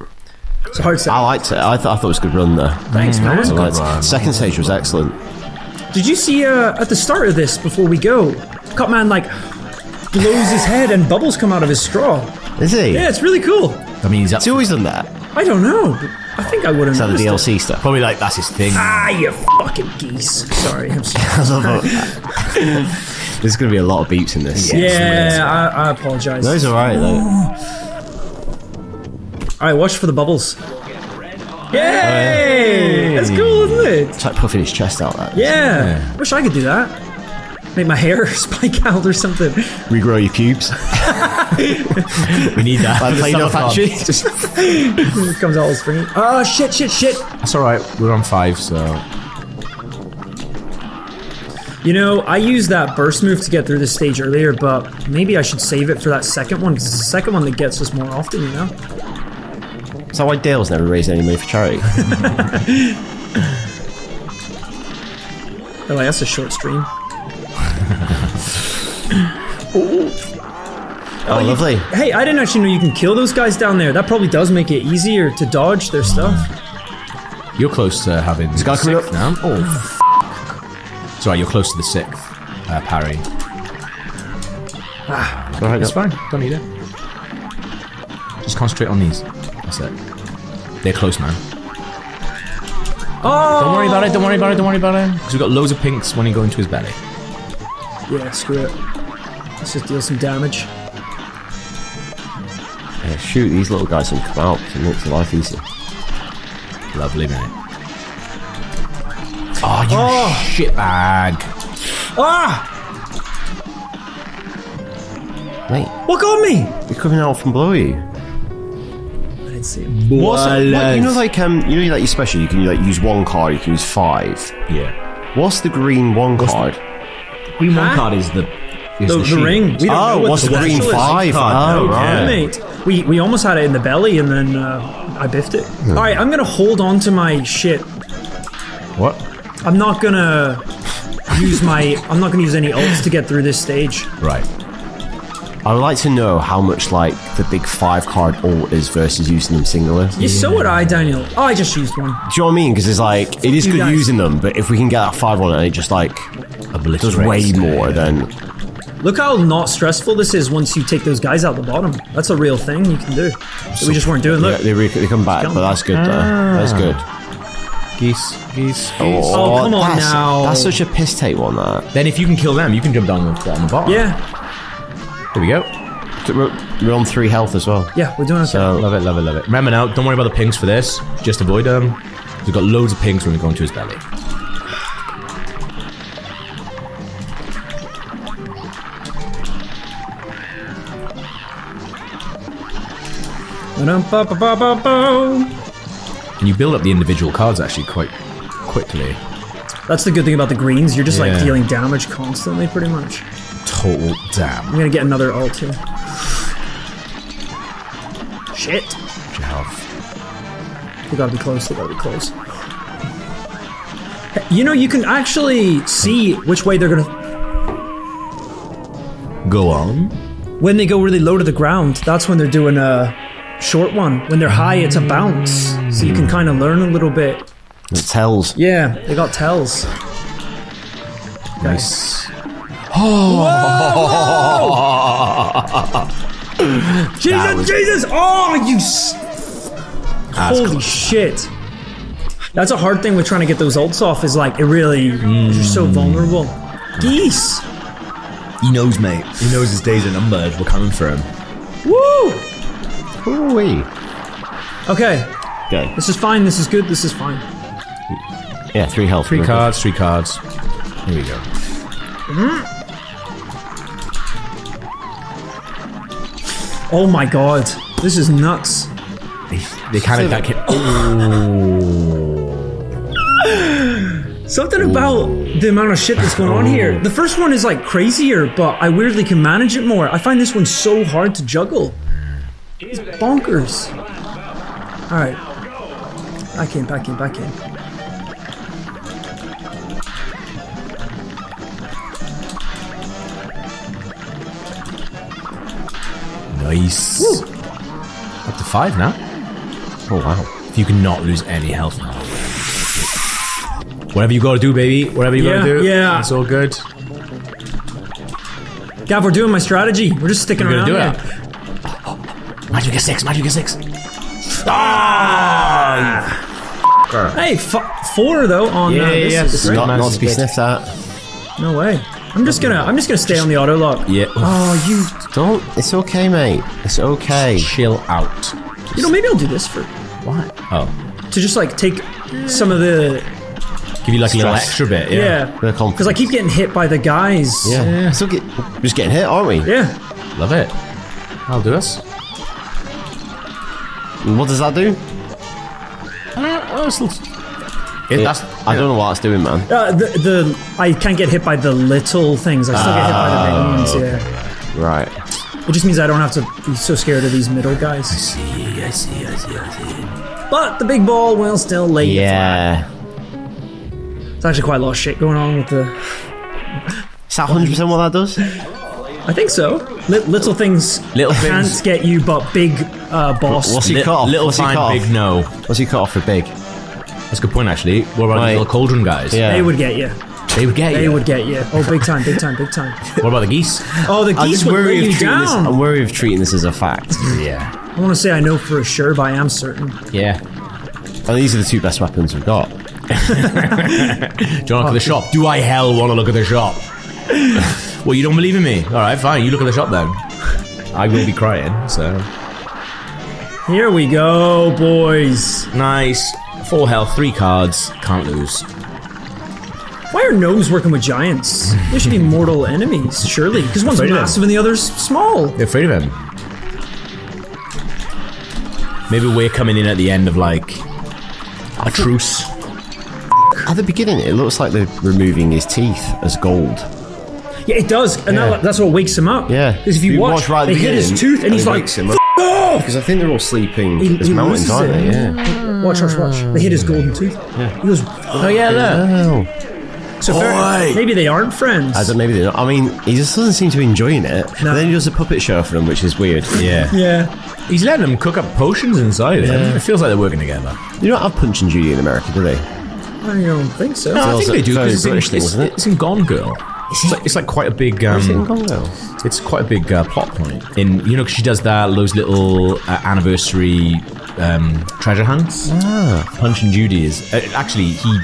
it's a hard I liked it. I, th- I thought it was a good run there. Thanks, man. I liked it. Second stage was excellent. Did you see uh, at the start of this before we go, Cutman like blows his head and bubbles come out of his straw? Is he? Yeah, it's really cool. I mean, he's up Has he always done that? I don't know. but I think I would have Is that the noticed it. DLC stuff? Probably like that's his thing. Ah, you fucking geese. Sorry. I'm sorry. <laughs> <laughs> There's going to be a lot of beeps in this. Yeah, I, I apologize. Those are alright though. <gasps> All right, watch for the bubbles. Yay! That's cool, isn't it? It's like puffing his chest out. That. Yeah. Wish I could do that. Make my hair <laughs> spike out or something. Regrow your pubes. <laughs> We need that. Like for the Play-Doh factory. <laughs> Just comes out all springy. Oh shit! Shit! Shit! That's alright. We're on five, so. You know, I used that burst move to get through this stage earlier, but maybe I should save it for that second one because it's the second one that gets us more often. You know. Is that why Dale's never raised any money for charity? They're <laughs> like, oh, that's a short stream. oh, oh lovely. Hey, I didn't actually know you can kill those guys down there. That probably does make it easier to dodge their stuff. You're close to having. a guy coming sixth now. Oh, f- It's alright, you're close to the sixth uh, parry. Alright, It's fine. Don't need it. Just concentrate on these. That's it. They're close, man. Oh! Don't worry about it. Don't worry about it. Don't worry about it. Because we've got loads of pinks when you go into his belly. Yeah, screw it. Let's just deal some damage. Yeah, shoot, these little guys can come out. It makes life easier. Lovely, mate. Oh, you shitbag. Ah! Mate, What got me? they're coming out from below you. I didn't see him. What's it- what- you know, like um, you know, like your special. You can like use one card. You can use five. Yeah. What's the green one card? Green one card is the. Is The, the shield. ring. We don't know Oh, what what's the green special is. five? card. Oh, Okay. right. Mate, we, we almost had it in the belly and then uh, I biffed it. All right, I'm gonna hold on to my shit. What? I'm not gonna use my. I'm not gonna use any ults to get through this stage. Right. I would like to know how much like the big five card ult is versus using them singular. Yeah, so would I, Daniel. Oh, I just used one. Do you know what I mean? Because it's like it is You good guys. using them, but if we can get that five on it, and it just like does way more than Look how not stressful this is once you take those guys out the bottom. That's a real thing you can do. That we just weren't doing. yeah, Look. they, re- they come back. But that's good. Though. That's ah. good. Geese. Geese. Oh, come oh, on that's, now. That's such a piss take one. That Then if you can kill them, you can jump down on the, bottom. Yeah, There we go. we're, we're on three health as well. yeah, we're doing okay. So Love it, love it, love it. Remember now, don't worry about the pinks for this. Just avoid them. We've got loads of pinks when we go into his belly. Ba-dum-ba-ba-ba-ba. And you build up the individual cards actually quite quickly. That's the good thing about the greens. You're just like dealing damage constantly, pretty much. Total damn. I'm gonna get another ult here. Shit. What you have? They gotta be close. They gotta be close. You know, you can actually see which way they're gonna. Go on. When they go really low to the ground, that's when they're doing a short one. When they're high, it's a bounce. So you can kind of learn a little bit. it tells. Yeah, they got tells. Nice. Oh <laughs> Jesus, Jesus! Oh, you. S- Holy shit. That's a hard thing with trying to get those ults off, is like, it really. You're so mm. vulnerable. Geese! He knows, mate. He knows his days are numbered. We're coming for him. Woo! Ooh-wee. Okay, Okay. this is fine. This is good. This is fine. Yeah, three health. Three We're good. cards, three cards. Here we go. Mm-hmm. Oh my god, this is nuts. They kind of that can. Something about the amount of shit that's going on here. The first one is like crazier, but I weirdly can manage it more. I find this one so hard to juggle. It's bonkers. Alright. Back in, back in, back in. Nice. Up to five now. Oh wow. If you cannot lose any health now. Whatever you gotta do, baby. Whatever you Yeah, gotta do. yeah. It's all good. Gav, we're doing my strategy. We're just sticking We're around. gonna do it. <gasps> Magic a six, magic a six. Hey, f- four though on Yeah, uh, yeah, this yeah. is great. Not, not to be sniffed at. No way. I'm just gonna I'm just gonna stay on the auto lock. Yeah. Oh, you Don't. It's okay, mate. It's okay. Chill out. you know maybe I'll do this for What? Oh. to just like take some of the Give you like a little extra bit. yeah Yeah. Bit of confidence. because I keep getting hit by the guys. Yeah. Still get, we're just getting hit, aren't we? Yeah. Love it. I'll do this. And what does that do? Oh, it's little- It- that's, I don't know what it's doing, man. Uh, the the I can't get hit by the little things. I still get hit by the big Oh, ones. Yeah. Right. It just means I don't have to be so scared of these middle guys. I see, I see, I see, I see. But the big ball will still lay. it flat. Yeah. It's actually quite a lot of shit going on with the. Is that 100% what that does? <laughs> I think so. Li- little things Little can't things. get you, but big uh, boss. What's he Li- cut off? little What's he fine, cut big no. What's he cut off for big? That's a good point, actually. What about Right. the little cauldron guys? Yeah. They would get you. They would get you. They you. would get you. Oh, big time, big time, big time. What about the geese? Oh, the geese would lay worried of you treating this. down. I'm worried of treating this as a fact. Yeah. I want to say I know for sure, but I am certain. Yeah. and these are the two best weapons we've got. <laughs> Do you want to look at the shop? Do I hell want to look at the shop? Well, you don't believe in me. All right, fine. You look at the shop then. I will be crying. So Here we go, boys. nice. Full health, three cards. Can't lose. Why are gnomes working with giants? They should be mortal enemies, surely. Because one's Afraid massive and the other's small. They're afraid of him. Maybe we're coming in at the end of like a truce. At the beginning, it looks like they're removing his teeth as gold. Yeah, it does, and Yeah. that, that's what wakes him up. Yeah. because if you, watch, right at they the hit his beginning, tooth, and he's it like, wakes him up. "F- off!" Because I think they're all sleeping He- as he mountains, loses aren't it. they? Yeah. Watch, watch, watch. They hit his golden tooth. He goes, Oh yeah, look. Oh. so fair, maybe they aren't friends. I don't. Maybe they don't. I mean, he just doesn't seem to be enjoying it. But then he does a puppet show for them, which is weird. Yeah. yeah, He's letting them cook up potions inside him. It feels like they're working together. You don't have Punch and Judy in America, do they? I don't think so. No, I Feels think they do very because it's, in- British thing, it's, isn't it? it's in Gone Girl. It's like, it's like quite a big. Um, it in Congo? It's quite a big uh, plot point. In you know, she does that those little uh, anniversary um, treasure hunts. Ah. Punch and Judy is uh, actually he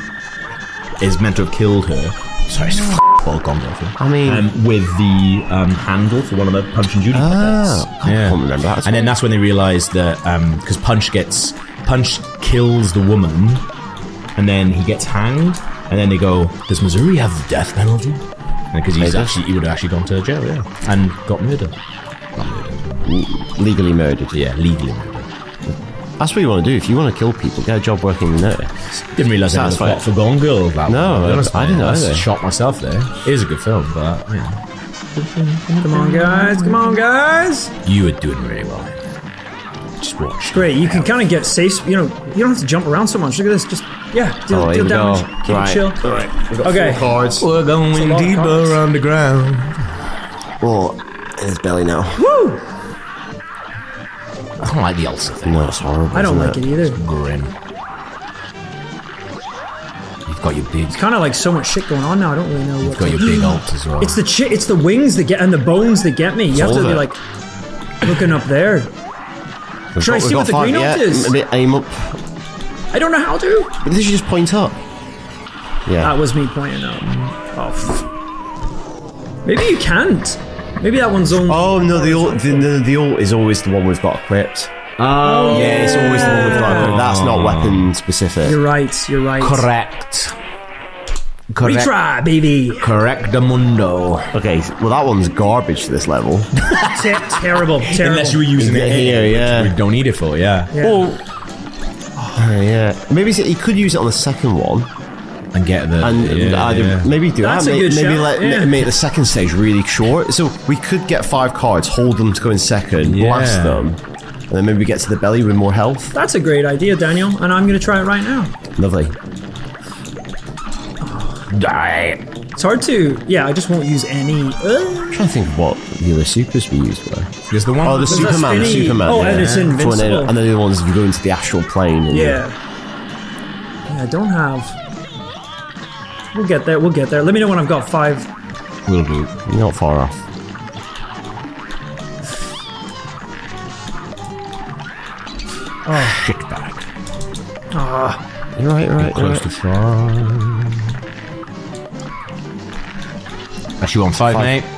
is meant to have killed her. Sorry, it's f- well gone girl. I mean- um, with the um, handle for one of the Punch and Judy Ah, puppets. I can't remember that at And then that's when they realise that because Punch gets Punch kills the woman, and then he gets hanged, and then they go, "Does Missouri have the death penalty?" Because he's Maybe. actually he would have actually gone to jail, yeah, and got murdered. Not murdered. Legally murdered. Yeah, legally murdered. That's what you want to do. If you want to kill people, get a job working in there. Didn't realise that was Sounds plot for Gone Girl. That No, one, I- honest, I didn't know. I either. Shot myself there. It is a good film, but yeah, Come on, guys. Come on, guys. you are doing really well. Mate. Just watch. Great. You can kind of get safe. You know, you don't have to jump around so much. Look at this. Just yeah, deal, Oh, here deal damage. go. Keep Right. it chill. All right. We've got Okay. four cards. We're going a deeper underground. Oh, in his belly now. Woo! I don't like the ulcer thing. No, it's horrible. I don't isn't like it either. Grim. You've got your big, It's Kind of like so much shit going on now. I don't really know what. you've got to your do. big ult as well. It's the chi- It's the wings that get and the bones that get me. You have to of be it. like looking up there. We've Should I see what the green yeah, is? Maybe aim up. I don't know how to. But did you just point up? Yeah. That was me pointing up. Oh, Maybe you can't. Maybe that one's on. Oh no, the ult, the, the, the ult is always the one we've got equipped. Oh, Yeah, it's always the one we've got equipped. That's not weapon specific. You're right. You're right. correct. Correct. Retry, baby. Correct the mundo. Okay, well that one's garbage to this level. <laughs> Te- terrible. Terrible. Unless you were using it Here, here, yeah. which we don't need it for, yeah. Yeah. Well, uh, yeah, maybe he could use it on the second one, And get the and yeah, either yeah. maybe do That's that. a May- good maybe let yeah. make the second stage really short. So we could get five cards, hold them to go in second, Yeah. blast them, and then maybe get to the belly with more health. That's a great idea, Daniel, and I'm going to try it right now. Lovely. Die. It's hard to. Yeah, I just won't use any. Uh, I'm trying to think what the other supers we used were. There's the one. Oh, the that's Superman, the any- Superman. oh, yeah. and it's So when they- invincible. and then the other ones you go into the astral plane. And yeah. Yeah, I don't have. We'll get there. We'll get there. Let me know when I've got five. We'll do. You're not far off. Oh. shit back. Ah, You're right, you're right. You're Close right. to five. That's you on five, mate. <laughs>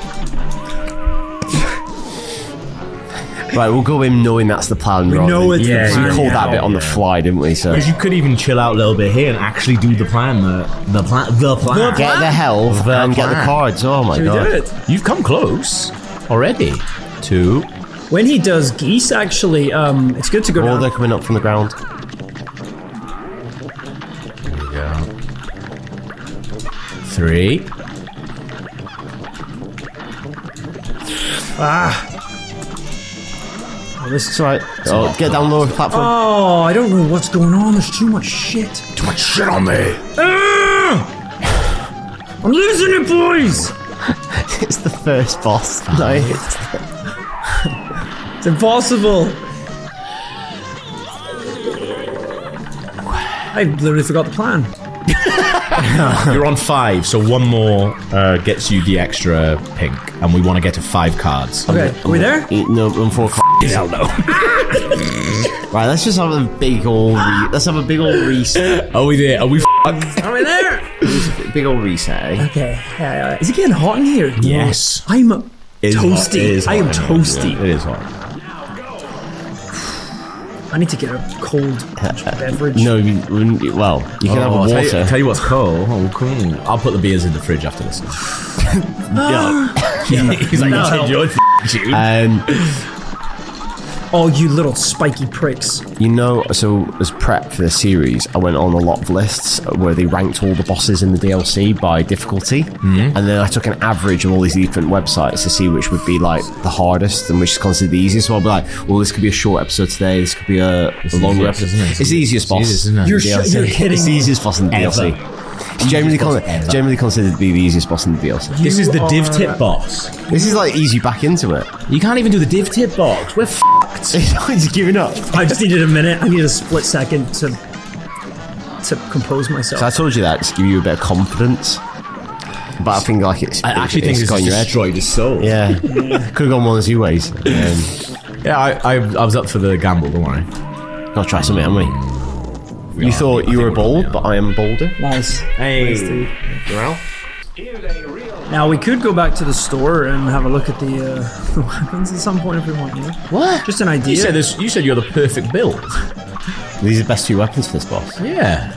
Right, we'll go in knowing that's the plan. We know than- it's the plan we called now. that bit on the fly, didn't we? So Because you could even chill out a little bit here and actually do the plan. The the plan. The plan. get the health The and get the cards. Oh my should we god! do it? You've come close already. Two. When he does geese, actually, um, it's good to go Oh, down. they're coming up from the ground. There we go. Three. Oh, this It's alright. Oh, get down lower platform. Oh, I don't know what's going on. There's too much shit. Too much shit on me. Ah! I'm losing it, boys. <laughs> It's the first boss. No, it's- It's impossible. I literally forgot the plan. <laughs> You're on five, so one more uh, gets you the extra pink, and we want to get to five cards. Okay, are we there? Eat- no, I'm four cards. <laughs> Hell no. <laughs> Right, let's just have a big old. Re- let's have a big old reset. Are we there? Are we fucked? Are we there? big old reset. Eh? Okay. Uh, is it getting hot in here? Yes. I'm It is hot. toasty. It is I am hot. toasty. It is hot. I need to get a cold <laughs> beverage. No, you, you- well, you can have a Oh, I'll tell you, water. tell you what's cold. Oh, cool. I'll put the beers in the fridge after this. <laughs> <laughs> He's like, No. "I'll f- dude." Um, Oh, you little spiky pricks. you know, so as prep for the series, I went on a lot of lists where they ranked all the bosses in the DLC by difficulty, mm-hmm. and then I took an average of all these different websites to see which would be like the hardest and which is considered the easiest. So I'll be like, well, this could be a short episode today. This could be a, a longer easiest, episode. isn't it? It's the easiest boss. easiest, isn't it? in You're the sh- DLC. you're kidding It's the easiest boss in the Ever. DLC. It's generally, con- generally considered to be the easiest boss in the DLC. This is the div tip box. This is like easy back into it. You can't even do the div tip box. We're <laughs> fucked. He's giving up. I just needed a minute. I needed a split second to to compose myself. So I told you that to give you a bit of confidence. But I think like it's. I actually think it's this got has in your head. destroyed his soul. Yeah, <laughs> could have gone one of two ways. Um, Yeah, I, I, I was up for the gamble, don't worry. gotta try something, haven't we? You thought you were bold, but I am bolder. nice. Hey. Nice, dude. Now we could go back to the store and have a look at the, uh, <laughs> the weapons at some point if we want. You know? What? Just an idea. You said this. You said you're the perfect build. These are the best two weapons for this boss. Yeah.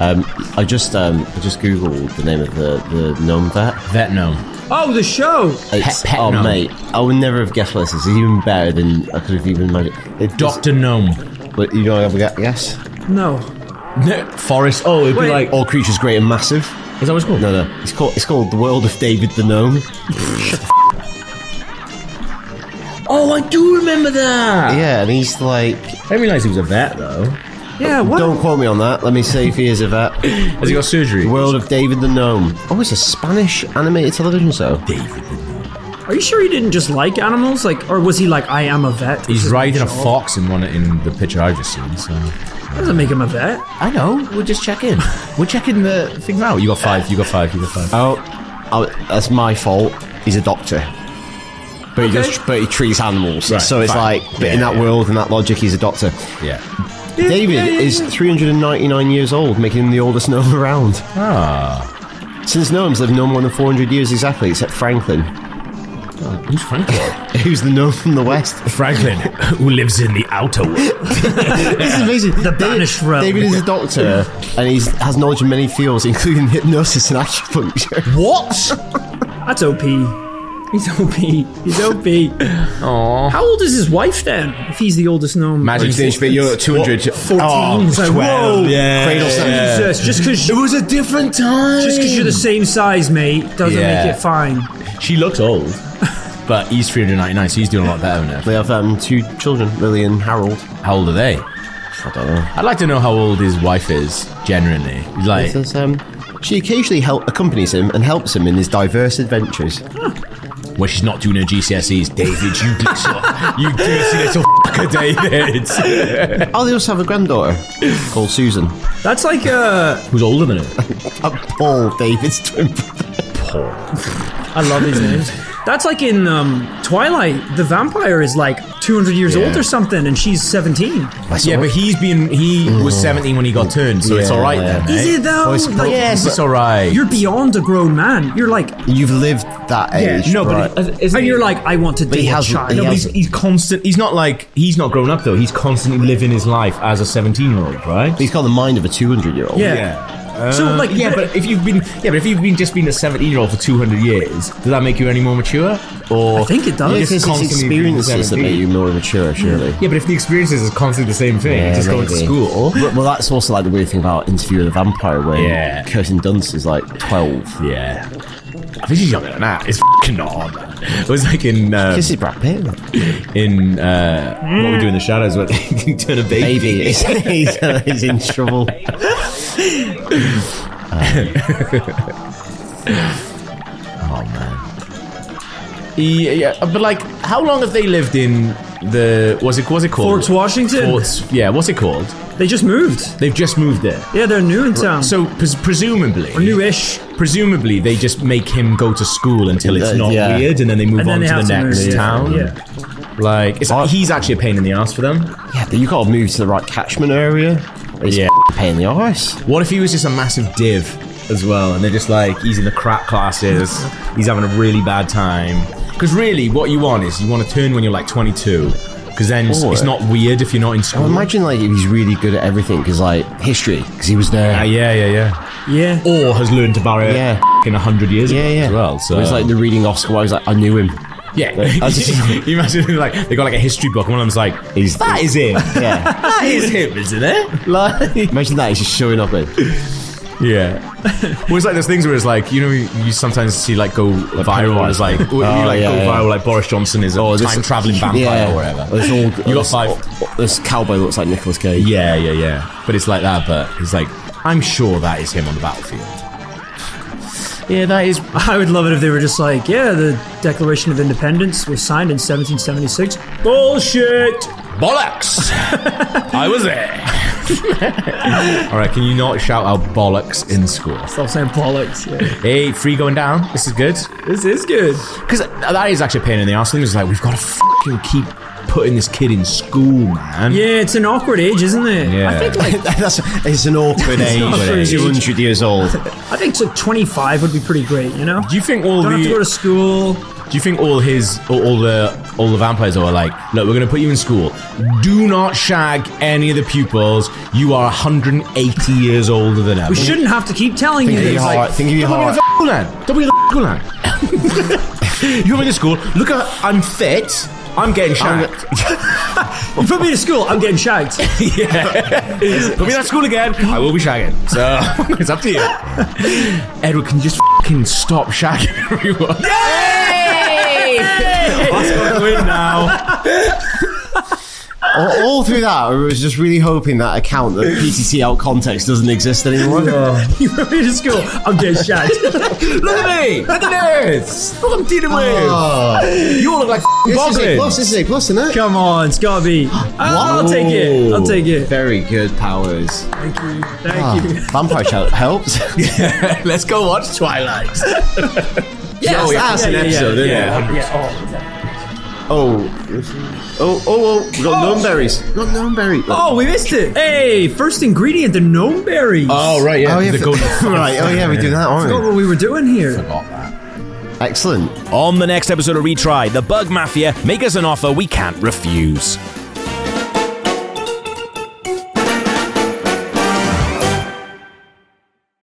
Um, I just um, I just googled the name of the the gnome vet. Vet gnome. Oh, the show. It's, pet oh gnome. mate, I would never have guessed what this. Is. It's even better than I could have even imagined. It Doctor Gnome. but you don't have a gu- guess. No. Forest. Oh, it'd Wait. be like. All creatures great and massive. Is that what it's called? No, no, it's called it's called the world of David the gnome. <laughs> Oh, I do remember that. Yeah, and he's like, I didn't realize he was a vet though. Yeah. What? don't quote me on that. Let me see if he is a vet. <laughs> Has he got surgery? World of David the Gnome. Oh, it's a Spanish animated television show. David. Are you sure he didn't just like animals? Like, or was he like, I am a vet? He's riding a fox in one in the picture I've just seen. So That doesn't make him a vet. I know. We're just checking. <laughs> We're checking the things out. You got five. You got five. You got five. Oh, oh, that's my fault. He's a doctor. But he Okay. does, but he treats animals. Right, so it's fine. like, but Yeah, in that yeah. world and that logic, he's a doctor. Yeah. David yeah, yeah, is yeah. 399 years old, making him the oldest gnome <laughs> around. Ah. Since gnomes live no more than 400 years exactly, except Franklin, Uh, who's Franklin? <laughs> who's the gnome from the west. Franklin, who lives in the outer world. <laughs> This is amazing. The banished realm. David is a doctor, and he has knowledge in many fields, <laughs> including hypnosis and acupuncture. What? That's OP. He's OP. He's OP. Aww. How old is his wife then? If he's the oldest gnome. Magic Like, finish, but you're at 200. 14. Oh, He's like, 12. whoa. Yeah. Cradle yeah. Jesus, just because It was a different time. just because you're the same size, mate, doesn't Yeah. make it fine. She looks old, but he's 399, so he's doing a lot better than her. They have um, two children, Lily and Harold. How old are they? I don't know. I'd like to know how old his wife is, generally. Like, It says, um, she occasionally help, accompanies him and helps him in his diverse adventures. when she's not doing her GCSEs. David, you little, you dirty little fucker, David. Oh, they also have a granddaughter called Susan. That's like uh Who's older than her? <laughs> Uh, Paul, David's twin brother. I love these names. That's like in um, Twilight. The vampire is like 200 years Yeah. old or something, and she's 17. Yeah, but he's been, he was 17 when he got turned, so it's Yeah, alright yeah. then. Is eh? it though? it's Like, Yes, it's alright. You're beyond a grown man. You're like, You've lived that age. no, right? but it- isn't and you're like, I want to date he a hasn't- child. he No, but he's, hasn't. he's constant. He's not like he's not grown up though. He's constantly living his life as a seventeen-year-old, right? he's got the mind of a 200 year old. yeah. So like, Uh, yeah, but if you've been yeah, but if you've been just been a seventeen-year-old for two hundred years, does that make you any more mature? Or I think it does. you're It's just his constantly being experiences that make you more mature, surely. Yeah, but if the experiences is constantly the same thing, Yeah, just going to school. Well, well, that's also like the weird thing about Interview with a Vampire, where Yeah. Kirsten Dunst is like 12. Yeah. I think she's younger than that. It's fucking odd. It was like in um, This is Brad Pitt. in uh, what we do in the shadows where they <laughs> turn a baby. Baby, <laughs> he's, he's, he's in trouble. <laughs> Oh man. Yeah, yeah, but like, how long have they lived in the? Was it? Was it called? Forts Washington. Forts. Yeah. What's it called? They just moved. They've just moved there. Yeah, they're new in town. So pres- presumably, or newish. presumably they just make him go to school until it's Uh, not yeah. weird, and then they move And then on they to the to next move, town. Yeah. Like, it's, What? he's actually a pain in the ass for them. Yeah, but you got to move to the right catchment area. It's Yeah. a pain in the ass. What if he was just a massive div as well, and they're just like he's in the crap classes, he's having a really bad time. Because really, what you want is you want to turn when you're like 22, because then it's, Or- it's not weird if you're not in school. Well, imagine like if he's really good at everything, because like history, because he was there. Ah, yeah, yeah, yeah. Yeah. Or has learned about it Yeah. in a hundred years yeah, ago yeah. as well. So it's like the reading Oscar. Where I was like, I knew him. yeah. I was just- you imagine like they got like a history book, and one of them's like, He's- "That is him. Yeah, <laughs> that is him, isn't it?" <laughs> like imagine that he's just showing up. With, Yeah. <laughs> well, it's like those things where it's like you know you, you sometimes see like go viral. It's like you oh, like yeah, go yeah. viral like Boris Johnson is a Oh, time traveling vampire yeah, or whatever. This all, You got this, five- This cowboy looks like Nicolas Cage. Yeah, yeah, yeah. But it's like that. But it's like I'm sure that is him on the battlefield. Yeah, that is. <laughs> I would love it if they were just like, yeah, the Declaration of Independence was signed in 1776. Bullshit! Bollocks! <laughs> I was there. <laughs> All right, can you not shout out bollocks in school? Stop saying bollocks. Yeah. Hey, free going down. This is good. This is good. Because that is actually a pain in the arse. Thing is like we've got to fucking keep putting this kid in school, man. Yeah, it's an awkward age, isn't it? Yeah. I think like <laughs> That's it's an awkward age. age. 200 years old. I think like 25 would be pretty great, you know? Do you think all Don't have to go to school. Do you think all his all, the all the vampires are like, look, we're gonna put you in school. Do not shag any of the pupils. You are 180 years older than ever. We shouldn't have to keep telling Think you of your this. heart. Think of your Don't heart. be school then. Don't be a school then. <laughs> you come into school. Look at I'm fit. I'm getting shagged. <laughs> You put me to school, I'm getting shagged. <laughs> Yeah. Put me in that school again. I will be shagging. So it's up to you. Edward, can you just fucking stop shagging everyone? Let's go win now. <laughs> all, all through that, I was just really hoping that account that PTT out context doesn't exist anymore. <laughs> <laughs> you me to school, I'm getting shagged. Look at me! Look at this! Look what I'm dealing with! Oh. You all look like This is A plus, this is A plus, isn't it? Come on, it's gotta be. <gasps> I'll take it. I'll take it. Very good powers. Thank you. Thank Ah, you. Vampire Child helps. Let's go watch Twilight. Yes, Oh, yeah, that's an yeah, yeah, episode, yeah, isn't yeah, it? yeah. Oh, Oh, oh, oh, oh! We got oh! gnome berries. We got gnome berry. Oh, we missed it. Hey, first ingredient, the gnome berries. Oh, right, yeah. Oh yeah, the for- golden- <laughs> right. Oh yeah, we do that, aren't Forgot we? what we were doing here. Forgot that. Excellent. On the next episode of Retry, the Bug Mafia make us an offer we can't refuse.